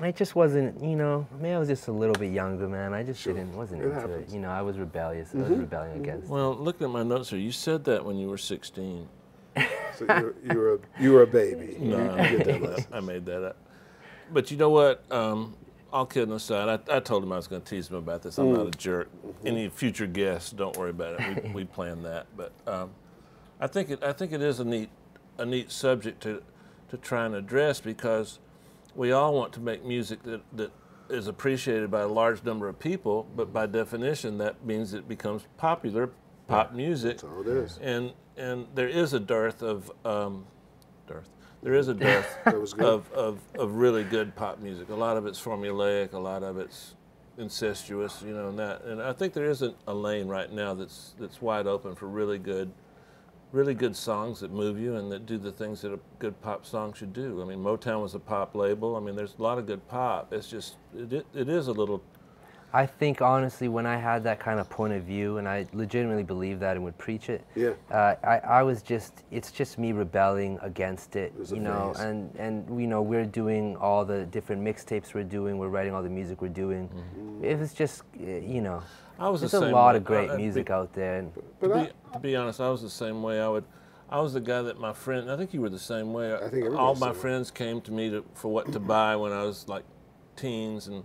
I just wasn't, you know. Maybe I was just a little bit younger, man. I just didn't, wasn't It into happens. Mm-hmm. it. You know, I was rebellious. I was rebelling against. Well, looking at my notes here, you said that when you were 16. So you're, you're a you're a baby. No, You I made that that up. I made that up. But you know what? Um, all kidding aside, I, I told him I was going to tease him about this. I'm Mm. not a jerk. Any future guests, don't worry about it. We, we planned that. But um, I think it I think it is a neat a neat subject to to try and address because we all want to make music that that is appreciated by a large number of people. But by definition, that means it becomes popular pop music. That's all it is. And and there is a dearth of um, dearth. There is a dearth That was good. of, of, of really good pop music. A lot of it's formulaic. A lot of it's incestuous. You know, and that. And I think there isn't a lane right now that's that's wide open for really good, really good songs that move you and that do the things that a good pop song should do. I mean, Motown was a pop label. I mean, there's a lot of good pop. It's just it, it, it is a little. I think honestly, when I had that kind of point of view, and I legitimately believed that and would preach it, Yeah. uh, I, I was just, it's just me rebelling against it, was a you know, phase. and, and, you know, we're doing all the different mixtapes we're doing, we're writing all the music we're doing. Mm-hmm. It was just, uh, you know, I was the there's a lot way. of great I- I'd be- music out there. And But to, I, be, to be honest, I was the same way. I would, I was the guy that my friend. I think you were the same way. I think all my same way. friends came to me to, for what to buy when I was like teens, and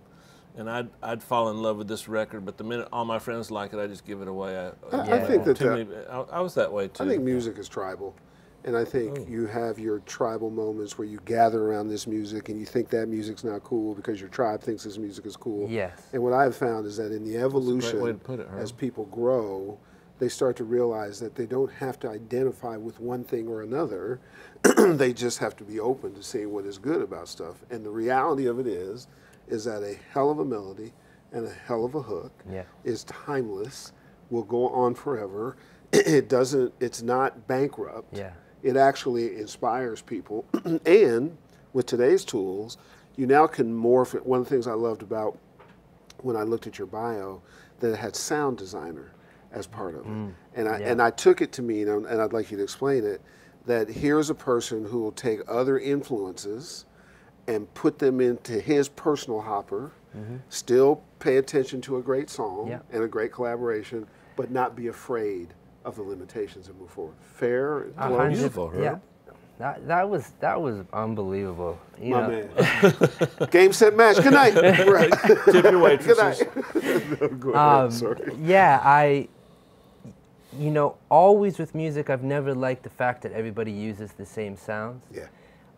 and I'd I'd fall in love with this record. But the minute all my friends like it, I just give it away. I, I- I Yeah. think that, too that many, I, I was that way too. I think music is tribal. And I think oh. you have your tribal moments where you gather around this music and you think that music's not cool because your tribe thinks this music is cool. Yes. And what I've found is that in the evolution, way to put it, as people grow, they start to realize that they don't have to identify with one thing or another. they just have to be open to seeing what is good about stuff. And the reality of it is, is that a hell of a melody and a hell of a hook Yeah. is timeless, will go on forever. It doesn't. It's not bankrupt. Yeah. It actually inspires people, and with today's tools, you now can morph it. One of the things I loved about when I looked at your bio, that it had sound designer as part of it, mm. and I yeah. and I took it to mean, and and I'd like you to explain it, that here's a person who will take other influences and put them into his personal hopper, still pay attention to a great song Yeah. and a great collaboration, but not be afraid of the limitations and move forward. Fair, A close? hundred- Beautiful, Herb. Yeah. That, that was that was unbelievable. You My know, man. Game, set, match. Good night. right. Tip your Good night. No, go. Um, Sorry. yeah, I, you know, always with music, I've never liked the fact that everybody uses the same sounds. Yeah.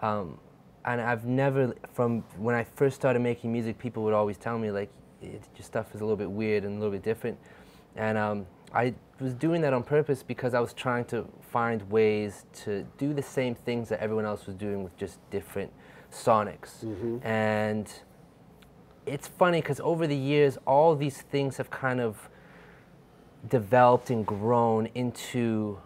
Um, and I've never, from when I first started making music, people would always tell me like, it, your stuff is a little bit weird and a little bit different. And um, I was doing that on purpose because I was trying to find ways to do the same things that everyone else was doing with just different sonics. And it's funny because over the years, all these things have kind of developed and grown into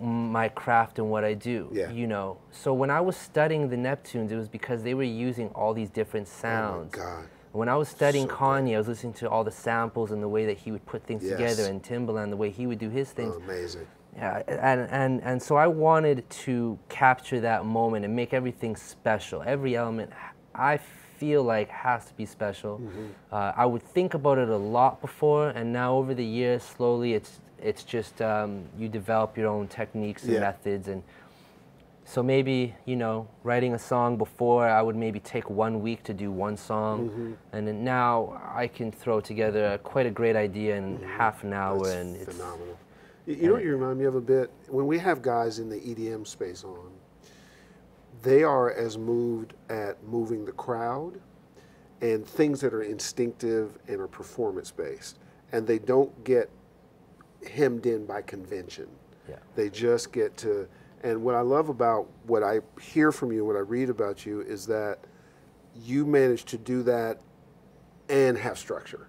my craft and what I do. Yeah. You know, so when I was studying the Neptunes, it was because they were using all these different sounds. Oh God. When I was studying So. Kanye, I was listening to all the samples and the way that he would put things Yes. together, and Timbaland, the way he would do his things. Oh, amazing. Yeah, and, and, and so I wanted to capture that moment and make everything special. Every element I feel like has to be special. Mm-hmm. Uh, I would think about it a lot before, and now over the years, slowly, it's it's just um, you develop your own techniques and Yeah. methods, and so maybe you know writing a song before I would maybe take one week to do one song, Mm-hmm. and then now I can throw together a, quite a great idea in half an hour, That's and it's phenomenal. You, you know what you remind me of a bit? When we have guys in the EDM space on, they are as moved at moving the crowd and things that are instinctive and are performance based. And they don't get hemmed in by convention. Yeah. They just get to, and what I love about what I hear from you, what I read about you, is that you manage to do that and have structure.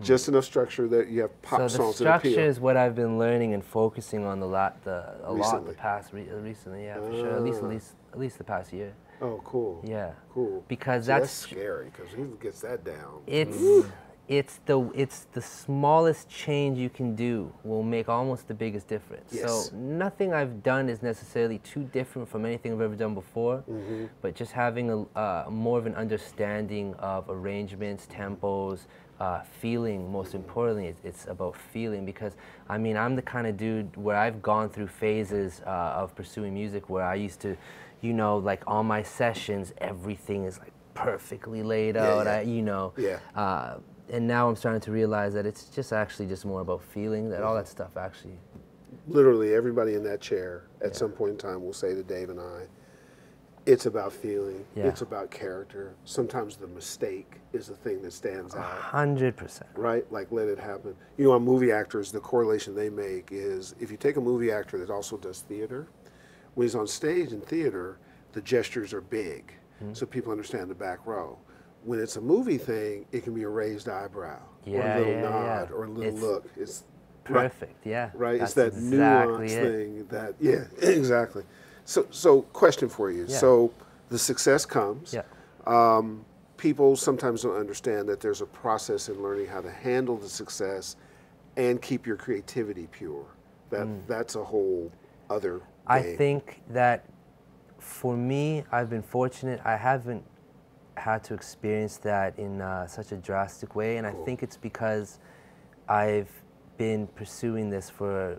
Just enough structure that you have pop so the songs that appeal. structure is what I've been learning and focusing on the lot, the a lot the past re- uh, recently, yeah, for sure. At least, at Ah. least, at least the past year. Oh, cool. Yeah. Cool. Because that's, that's scary because who gets that down? It's it's the it's the smallest change you can do will make almost the biggest difference. Yes. So nothing I've done is necessarily too different from anything I've ever done before, Mm-hmm. but just having a uh, more of an understanding of arrangements, tempos. Uh, feeling most importantly it's, it's about feeling because i mean i'm the kind of dude where i've gone through phases uh, of pursuing music where i used to you know like on my sessions everything is like perfectly laid Yeah, out yeah. I, you know Yeah. And now I'm starting to realize that it's just actually just more about feeling that all that stuff actually. Literally, everybody in that chair at some point in time will say to Dave and I, it's about feeling, Yeah. it's about character. Sometimes the mistake is the thing that stands out. Hundred percent. right? Like let it happen. You know, on movie actors, the correlation they make is if you take a movie actor that also does theater, when he's on stage in theater, the gestures are big, Mm-hmm. so people understand the back row. When it's a movie thing, it can be a raised eyebrow, or a little yeah, nod, yeah. or a little It's look. It's right, Perfect. Yeah. right. That's it's that exactly nuance it. thing that yeah, exactly. So, so question for you. Yeah. So the success comes Yeah. um, people sometimes don't understand that there's a process in learning how to handle the success and keep your creativity pure. That that's a whole other. Mm. I think that for me, I've been fortunate. I haven't had to experience that in uh, such a drastic way, and I think it's because I've been pursuing this for uh,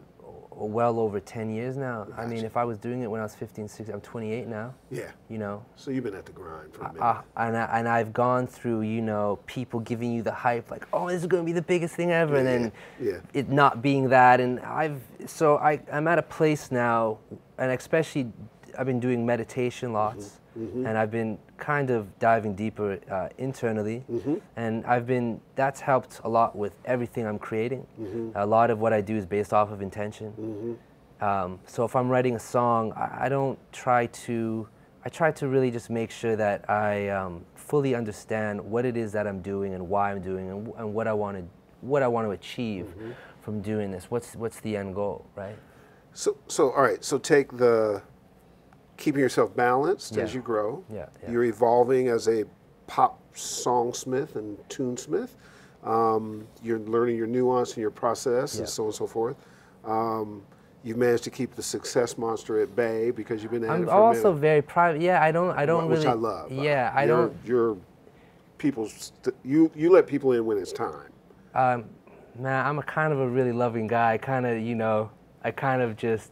well over 10 years now. I mean, if I was doing it when I was 15, 16, I'm 28 now. Yeah. You know, So you've been at the grind for a minute. Uh, and, I, and I've gone through, you know, people giving you the hype, like, oh, this is going to be the biggest thing ever, and then Yeah, yeah. it not being that. And I've, so I, I'm at a place now, and especially I've been doing meditation lots, Mm-hmm. and I've been kind of diving deeper uh, internally, Mm-hmm. and I've been, that's helped a lot with everything I'm creating. Mm-hmm. A lot of what I do is based off of intention. Um, so if I'm writing a song, I, I don't try to. I try to really just make sure that I um, fully understand what it is that I'm doing and why I'm doing and, and what I want to what I want to achieve Mm-hmm. from doing this. What's what's the end goal, right? So so all right. So take the keeping yourself balanced as you grow. Yeah, yeah. You're evolving as a pop songsmith and tunesmith. Um, you're learning your nuance and your process Yeah. and so on and so forth. Um, you've managed to keep the success monster at bay because you've been at it I'm for a also minute. very private. Yeah, I don't. I don't which really. I love. Yeah, I You're- don't. You're people. St- you you let people in when it's time. Um, man, I'm a kind of a really loving guy. I kind of, you know, I kind of just.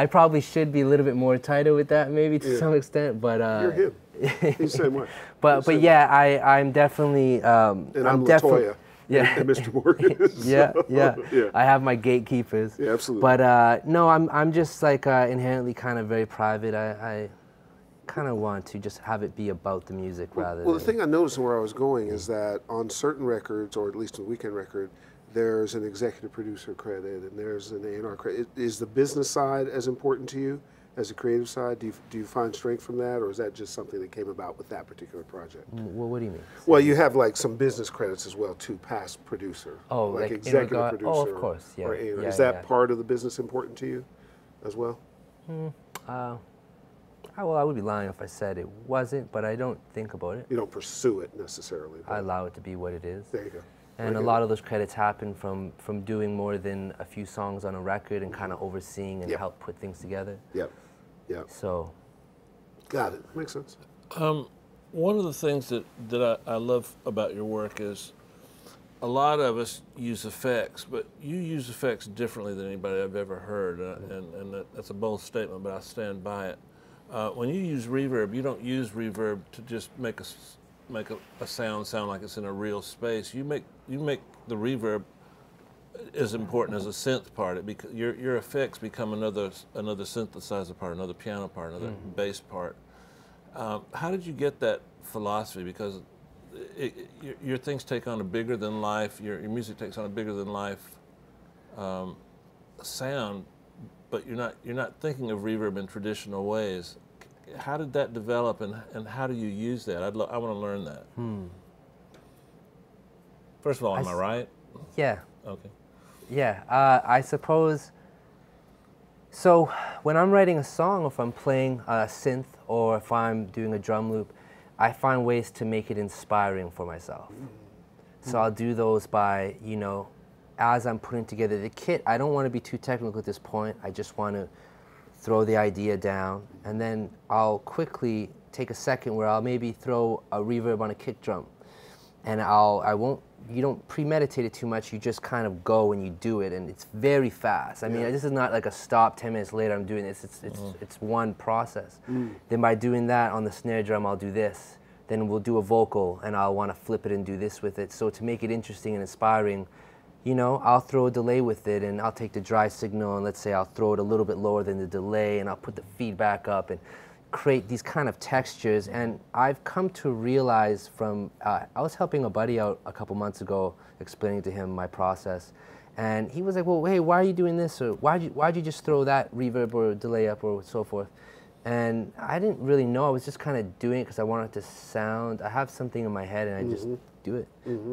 I probably should be a little bit more tighter with that, maybe to Yeah. some extent, but. Uh, You're him. He's the same way. But but yeah, I I'm definitely um, And I'm, definitely Latoya. yeah. And Mr. Morgan. yeah, So, yeah, yeah. I have my gatekeepers. Yeah, absolutely. But uh, no, I'm I'm just like uh, inherently kind of very private. I, I kind of want to just have it be about the music rather. Well, the thing I noticed where I was going is that on certain records, or at least the Weeknd record, there's an executive producer credit and there's an A&R credit. Is the business side as important to you as the creative side? Do you, do you find strength from that, or is that just something that came about with that particular project? Well, what do you mean? Well, you have like some business credits as well too, past producer. Oh, like executive regard- oh, of course, yeah, or A&R. yeah, is that yeah. part of the business important to you as well? Uh, I, well, I would be lying if I said it wasn't, but I don't think about it. You don't pursue it necessarily. I allow it to be what it is. there you go. And a lot of those credits happen from from doing more than a few songs on a record and kind of overseeing and Yep. help put things together. Yep. Yep. So Got it. Makes sense. One of the things that, that I, I love about your work is a lot of us use effects, but you use effects differently than anybody I've ever heard. Uh, and and that, that's a bold statement, but I stand by it. Uh, when you use reverb, you don't use reverb to just make a, s- make a, a sound sound like it's in a real space. You make, you make the reverb as important as a synth part. It bec- your, your effects become another, another synthesizer part, another piano part, another bass part. Um, how did you get that philosophy? Because it, it, your, your things take on a bigger than life. Your, your music takes on a bigger than life um, sound, but you're not you're not thinking of reverb in traditional ways. How did that develop, and, and how do you use that? I'd lo- I want to learn that. First of all, I am I s- right? yeah, Okay. yeah. Uh, I suppose. So when I'm writing a song, or if I'm playing a synth or if I'm doing a drum loop, I find ways to make it inspiring for myself. So I'll do those by, you know, as I'm putting together the kit. I don't want to be too technical at this point. I just want to throw the idea down, and then I'll quickly take a second where I'll maybe throw a reverb on a kick drum, and I'll I won't. You don't premeditate it too much. You just kind of go and you do it, and it's very fast. I mean, this is not like a stop. Ten minutes later, I'm doing this. It's it's mm-hmm. it's one process. Mm. Then by doing that on the snare drum, I'll do this. Then we'll do a vocal, and I'll want to flip it and do this with it. So to make it interesting and inspiring, you know, I'll throw a delay with it and I'll take the dry signal and let's say I'll throw it a little bit lower than the delay and I'll put the feedback up and create these kind of textures. And I've come to realize from, uh, I was helping a buddy out a couple months ago, explaining to him my process. And he was like, well, hey, why are you doing this? Or why'd you, why'd you just throw that reverb or delay up or so forth? And I didn't really know. I was just kind of doing it because I wanted to sound. I have something in my head and I just do it.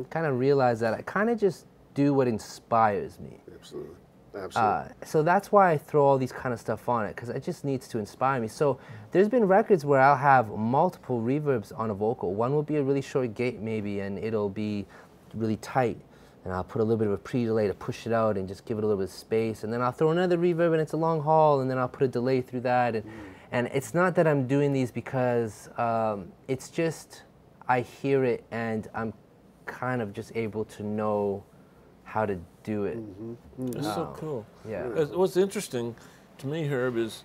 Kind of realized that I kind of just do what inspires me. Absolutely. Absolutely. Uh, so that's why I throw all these kind of stuff on it because it just needs to inspire me. So there's been records where I'll have multiple reverbs on a vocal. One will be a really short gate maybe, and it'll be really tight. And I'll put a little bit of a pre-delay to push it out and just give it a little bit of space. And then I'll throw another reverb and it's a long haul, and then I'll put a delay through that. And and it's not that I'm doing these because um, it's just I hear it and I'm kind of just able to know how to do it. Mm-hmm. Mm-hmm. That's so um, cool. Yeah. Uh, What's interesting to me, Herb, is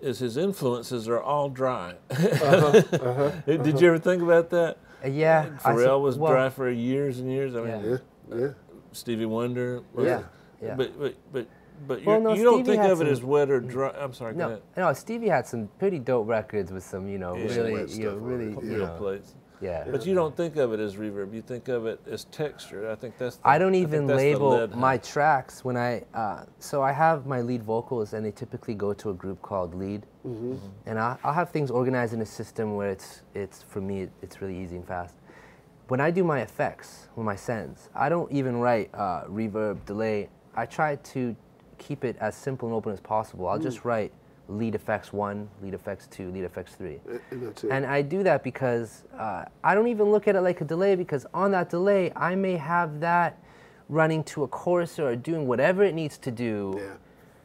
is his influences are all dry. Uh-huh. Uh-huh. Did uh-huh. you ever think about that? Uh, yeah. Pharrell was well, dry for years and years. I mean, Yeah. yeah. Yeah. Stevie Wonder. was- Yeah, yeah. But but but but Well, you no, you don't Stevie think had of it as wet or mm. dry. I'm sorry. go No, ahead. no. Stevie had some pretty dope records with some, you know, Yeah. really, Wet you know, really, it, you Real know, plates. Yeah. But you don't think of it as reverb. You think of it as texture. I think that's. The, I don't even that's the label my tracks when I. Uh, so I have my lead vocals, and they typically go to a group called Lead, and I, I'll have things organized in a system where it's it's for me it's really easy and fast. When I do my effects with my sends, I don't even write uh, reverb, delay. I try to keep it as simple and open as possible. I'll just write lead effects one, lead effects two, lead effects three. And. And I do that because uh, I don't even look at it like a delay because on that delay, I may have that running to a chorus or doing whatever it needs to do. yeah.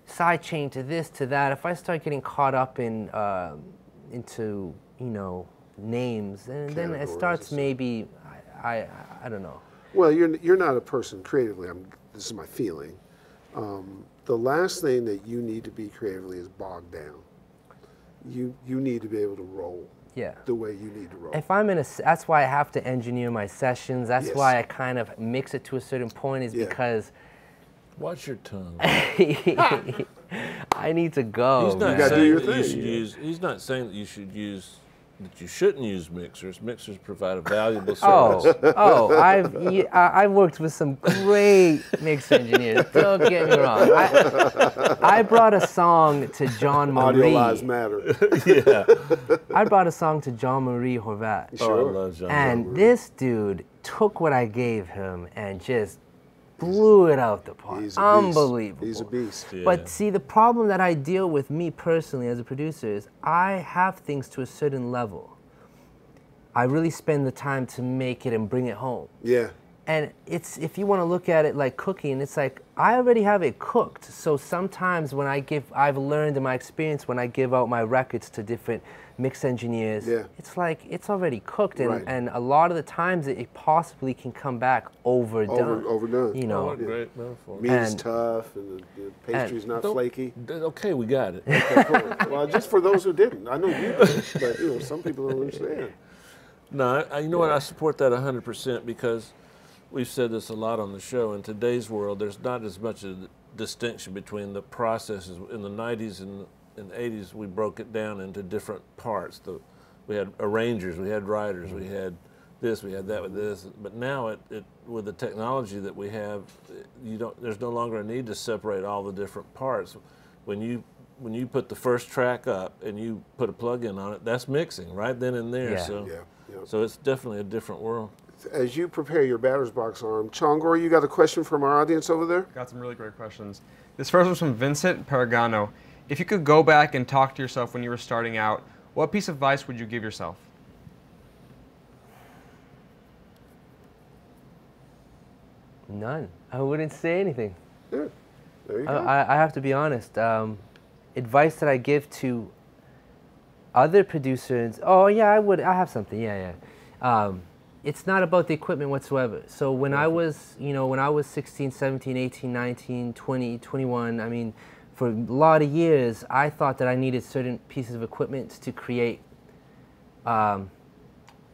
Side chain to this, to that. If I start getting caught up in um into you know names, and then it starts maybe I, I I don't know. Well, you're you're not a person creatively. I'm. This is my feeling. Um, the last thing that you need to be creatively is bogged down. You you need to be able to roll Yeah. the way you need to roll. If I'm in a, that's why I have to engineer my sessions. That's Yes. why I kind of mix it to a certain point, is Yeah. because Watch your tongue. I need to go. He's not gotta do saying your that you should use. He's not saying that you should use that you shouldn't use mixers. Mixers provide a valuable Oh, service. oh, oh I've I- I've worked with some great mix engineers. Don't get me wrong. I, I brought a song to Jean Audio Marie. lives matter. yeah. I brought a song to Jean-Marie Horvat. Oh, I love Jean. And Marie. this dude took what I gave him and just blew it out the park. He's a beast. Unbelievable. He's a beast. Yeah. But see, the problem that I deal with, me personally as a producer, is I have things to a certain level. I really spend the time to make it and bring it home. Yeah. And it's if you want to look at it like cooking, it's like I already have it cooked. So sometimes when I give, I've learned in my experience when I give out my records to different mix engineers, Yeah. it's like it's already cooked, and, Right. and a lot of the times it, it possibly can come back overdone. Over, overdone. You Oh, know, what a great metaphor. Meat is tough and the, the pastry's not Don't- flaky. Okay, we got it. Okay, cool. well, just for those who didn't, I know you did, but you know some people don't understand. No, I, I- you know what? I support that 100% because we've said this a lot on the show. In today's world, there's not as much of a distinction between the processes. In the 90s and, and 80s, we broke it down into different parts. The, we had arrangers, we had writers, we mm-hmm. had this, we had that with this. But now, it, it, with the technology that we have, you don't. There's no longer a need to separate all the different parts. When you when you put the first track up and you put a plug-in on it, that's mixing right then and there. Yeah. So, Yeah, yeah. so it's definitely a different world. As you prepare your batter's box arm, Chongor, you got a question from our audience over there? Got some really great questions. This first one's from Vincent Paragano. If you could go back and talk to yourself when you were starting out, what piece of advice would you give yourself? none. I wouldn't say anything. Yeah. There you go. I, I- I have to be honest. Um, advice that I give to other producers. Oh yeah, I would. I have something. Yeah, yeah. Um, it's not about the equipment whatsoever. So when I was, you know, when I was 16, 17, 18, 19, 20, 21, I mean, for a lot of years, I thought that I needed certain pieces of equipment to create um,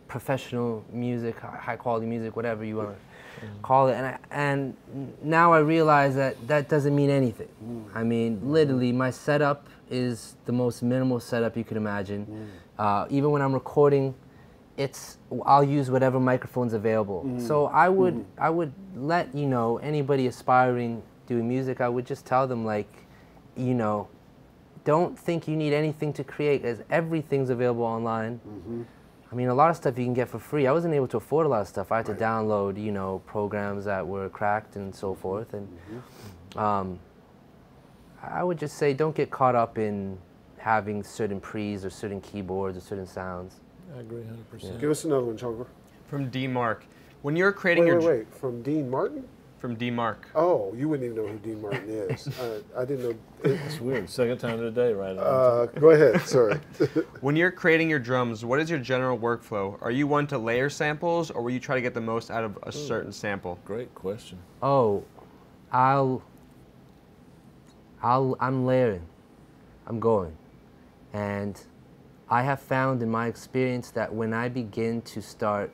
professional music, high quality music, whatever you want to mm-hmm. call it. And, I, and now I realize that that doesn't mean anything. Mm. I mean, literally, my setup is the most minimal setup you could imagine. Mm. Uh, even when I'm recording, it's I'll use whatever microphone's available. Mm. So I would I would let you know anybody aspiring doing music. I would just tell them like, you know, don't think you need anything to create, as everything's available online. Mm-hmm. I mean, a lot of stuff you can get for free. I wasn't able to afford a lot of stuff. I had to download, you know, programs that were cracked and so mm-hmm. forth. And mm-hmm. um, I would just say, don't get caught up in having certain pre's or certain keyboards or certain sounds. I agree 100%. Give us another one, Chongor. From D Mark. When you're creating Wait, your wait, wait. From Dean Martin? From D Mark. Oh, you wouldn't even know who D. Martin is. uh, I didn't know. It's weird. Second time today, right? uh, go ahead. Sorry. When you're creating your drums, what is your general workflow? Are you one to layer samples, or will you try to get the most out of a certain sample? Great question. Oh, I'll, I'll, I'm layering. I'm going. And I have found in my experience that when I begin to start,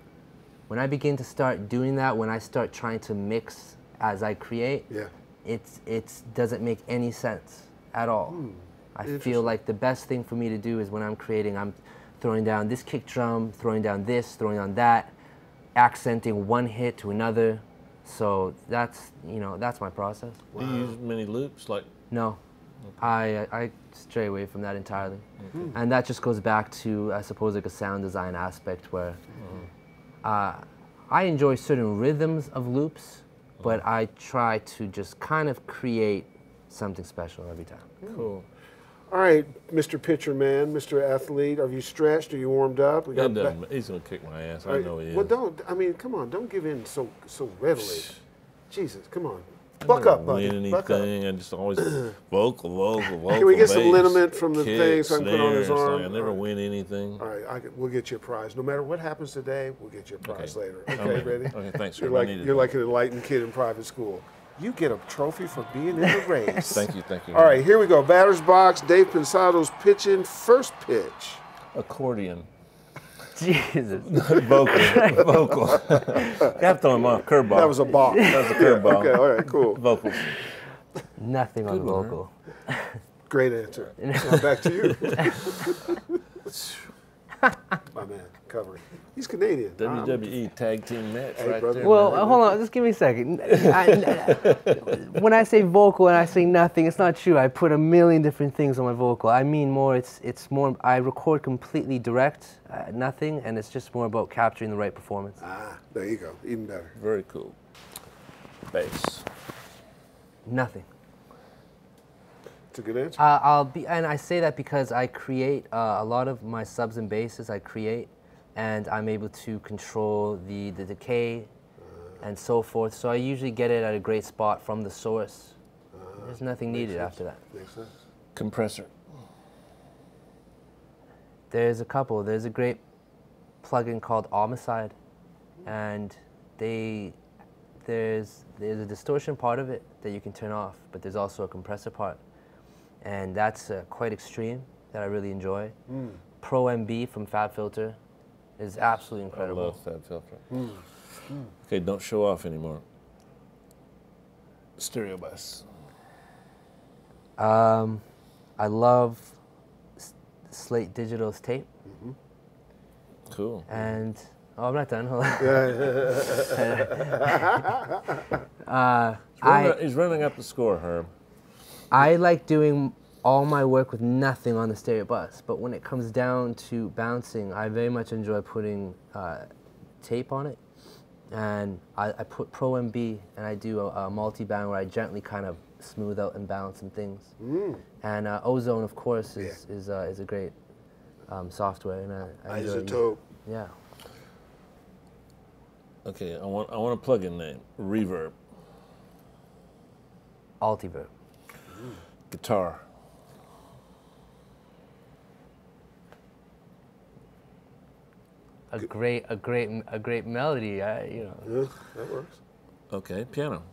when I begin to start doing that, when I start trying to mix as I create, yeah. it's it's doesn't make any sense at all. Hmm. I feel like the best thing for me to do is when I'm creating, I'm throwing down this kick drum, throwing down this, throwing on that, accenting one hit to another. So that's you know that's my process. Do you use many loops? Like, No, I I stray away from that entirely, hmm. and that just goes back to I suppose like a sound design aspect where mm-hmm. uh, I enjoy certain rhythms of loops, but I try to just kind of create something special every time. cool. All right, Mr. Pitcher Man, Mr. Athlete, are you stretched? Are you warmed up? We That ba- doesn't, he's going to kick my ass. all I right, know he is. Well, don't. I mean, come on. Don't give in so so readily. Jesus, come on. I Buck up, buddy. Win Buck up. I just always vocal, vocal, vocal. Can we get some liniment from the kick, thing so I can put on his arm? I never right. win anything. All right, I we'll get you a prize. No matter what happens today, we'll get you a prize Okay. later. Okay, Okay. ready? Okay, thanks, You're like you're like an enlightened kid in private school. You get a trophy for being in the race. Thank you, thank you. All right, here we go. Batter's box. Dave Pensado's pitching. First pitch. Accordion. Jesus. vocal, vocal. I have to throw him off. Curveball. That was a ball. That was a curveball. Okay, all right, cool. Vocal. Nothing on Good one, vocal. Great answer. Now back to you. My man, covering. He's Canadian. I'm- WWE tag team match Hey, right brother. there. Well, man. hold on, just give me a second. I- when I say vocal and I say nothing, it's not true. I put a million different things on my vocal. I mean more. It's it's more. I record completely direct, uh, nothing, and it's just more about capturing the right performance. Ah, there you go. Even better. Very cool. Bass. Nothing. It's a good answer. Uh, I'll be, and I say that because I create uh, a lot of my subs and basses. I create, and I'm able to control the the decay, and so forth. So I usually get it at a great spot from the source. There's nothing needed after that. Makes sense. Compressor. There's a couple. There's a great plugin called Homicide, and they there's there's a distortion part of it that you can turn off, but there's also a compressor part, and that's uh, quite extreme that I really enjoy. Pro MB from FabFilter is absolutely incredible. I incredible. love Fab Filter. Okay, don't show off anymore. Stereo bus. Um, I love S- Slate Digital's tape, Cool. and oh, I'm not done. Hold on. uh, He's running, I up, he's running up the score, Herb. I like doing all my work with nothing on the stereo bus, but when it comes down to bouncing, I very much enjoy putting uh, tape on it. And I, I put Pro MB and I do a, a multi band where I gently kind of smooth out and balance some things. And uh, Ozone, of course, is is, uh, is a great um, software, and I, I enjoy. iZotope. Yeah. Okay, I want I want a plug-in name. Reverb. Altiverb. Guitar. A great, a great, a great melody. I, you know, Yeah, that works. Okay, piano.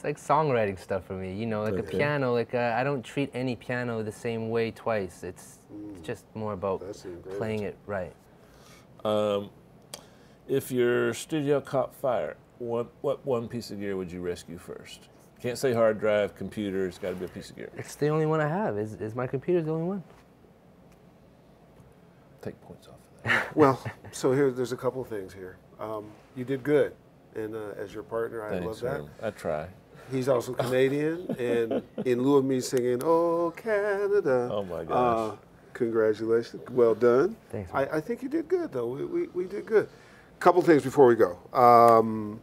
it's like songwriting stuff for me. You know, like a piano. Like uh, I don't treat any piano the same way twice. It's, it's just more about That's an great playing it right. Um, if your studio caught fire, what what one piece of gear would you rescue first? Can't say hard drive, computer. It's got to be a piece of gear. It's the only one I have. Is, is my computer the only one? Take points off of that. Well, so here, there's a couple of things here. Um, you did good, and uh, as your partner, I Thanks, love that. Herb. I try. He's also Canadian, and in lieu of me singing "Oh Canada," Oh, my gosh. uh, congratulations, well done. Thanks, I, I think you did good, though. We, we, we did good. Couple things before we go. Um,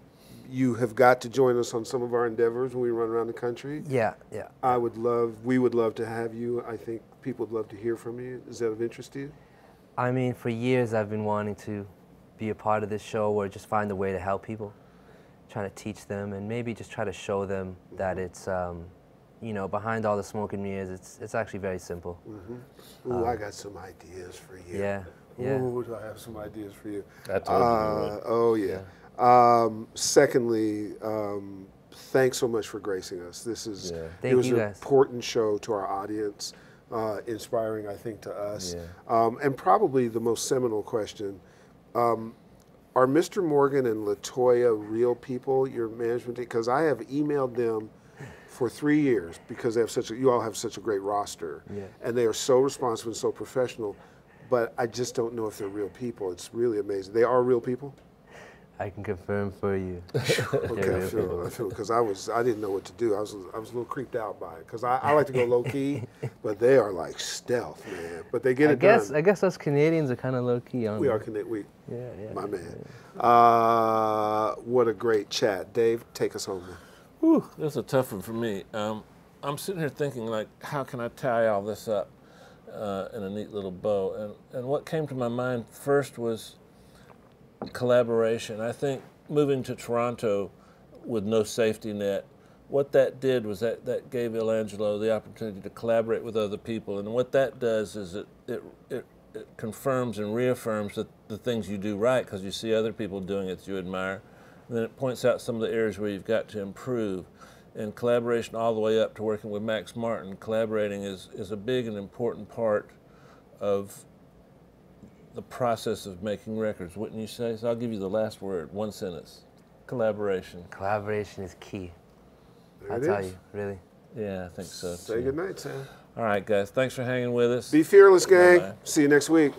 you have got to join us on some of our endeavors when we run around the country. Yeah, yeah. I would love, we would love to have you. I think people would love to hear from you. Is that of interest to you? I mean, for years I've been wanting to be a part of this show or just find a way to help people, trying to teach them and maybe just try to show them that it's, um, you know, behind all the smoke and mirrors, it's, it's actually very simple. Ooh, I got some ideas for you. Um, Yeah, yeah. Ooh, do I have some ideas for you? I told you you Uh, oh yeah. Um, secondly, um, thanks so much for gracing us. This is Yeah. it was you, an guys. important show to our audience, uh, inspiring I think to us, Yeah. um, and probably the most seminal question. Um, are Mr. Morgan and Latoya real people? Your management team? Because I have emailed them for three years because they have such a you all have such a great roster, Yeah. and they are so responsive and so professional. But I just don't know if they're real people. It's really amazing. They are real people. I can confirm for you. Okay, They're I real feel. I feel, because I was, I didn't know what to do. I was, I was a little creeped out by it because I, I like to go low key, but they are like stealth, man. But they get I it guess done. I guess us Canadians are kind of low key on. we are connect. We, Yeah, yeah. my man. Uh, what a great chat, Dave. Take us home. Man. Whew, that's a tough one for me. Um, I'm sitting here thinking, like, how can I tie all this up uh, in a neat little bow? And, and what came to my mind first was collaboration. I think moving to Toronto with no safety net, what that did was that, that gave Illangelo the opportunity to collaborate with other people. And what that does is it, it, it, it confirms and reaffirms that the things you do right because you see other people doing it that you admire. And then it points out some of the areas where you've got to improve. And collaboration all the way up to working with Max Martin, collaborating is, is a big and important part of the process of making records, wouldn't you say? So I'll give you the last word, one sentence. Collaboration. Collaboration is key. There I'll tell is. you, really. Yeah, I think so. Say too. good night, Sam. All right, guys. Thanks for hanging with us. Be fearless, gang. Bye-bye. See you next week.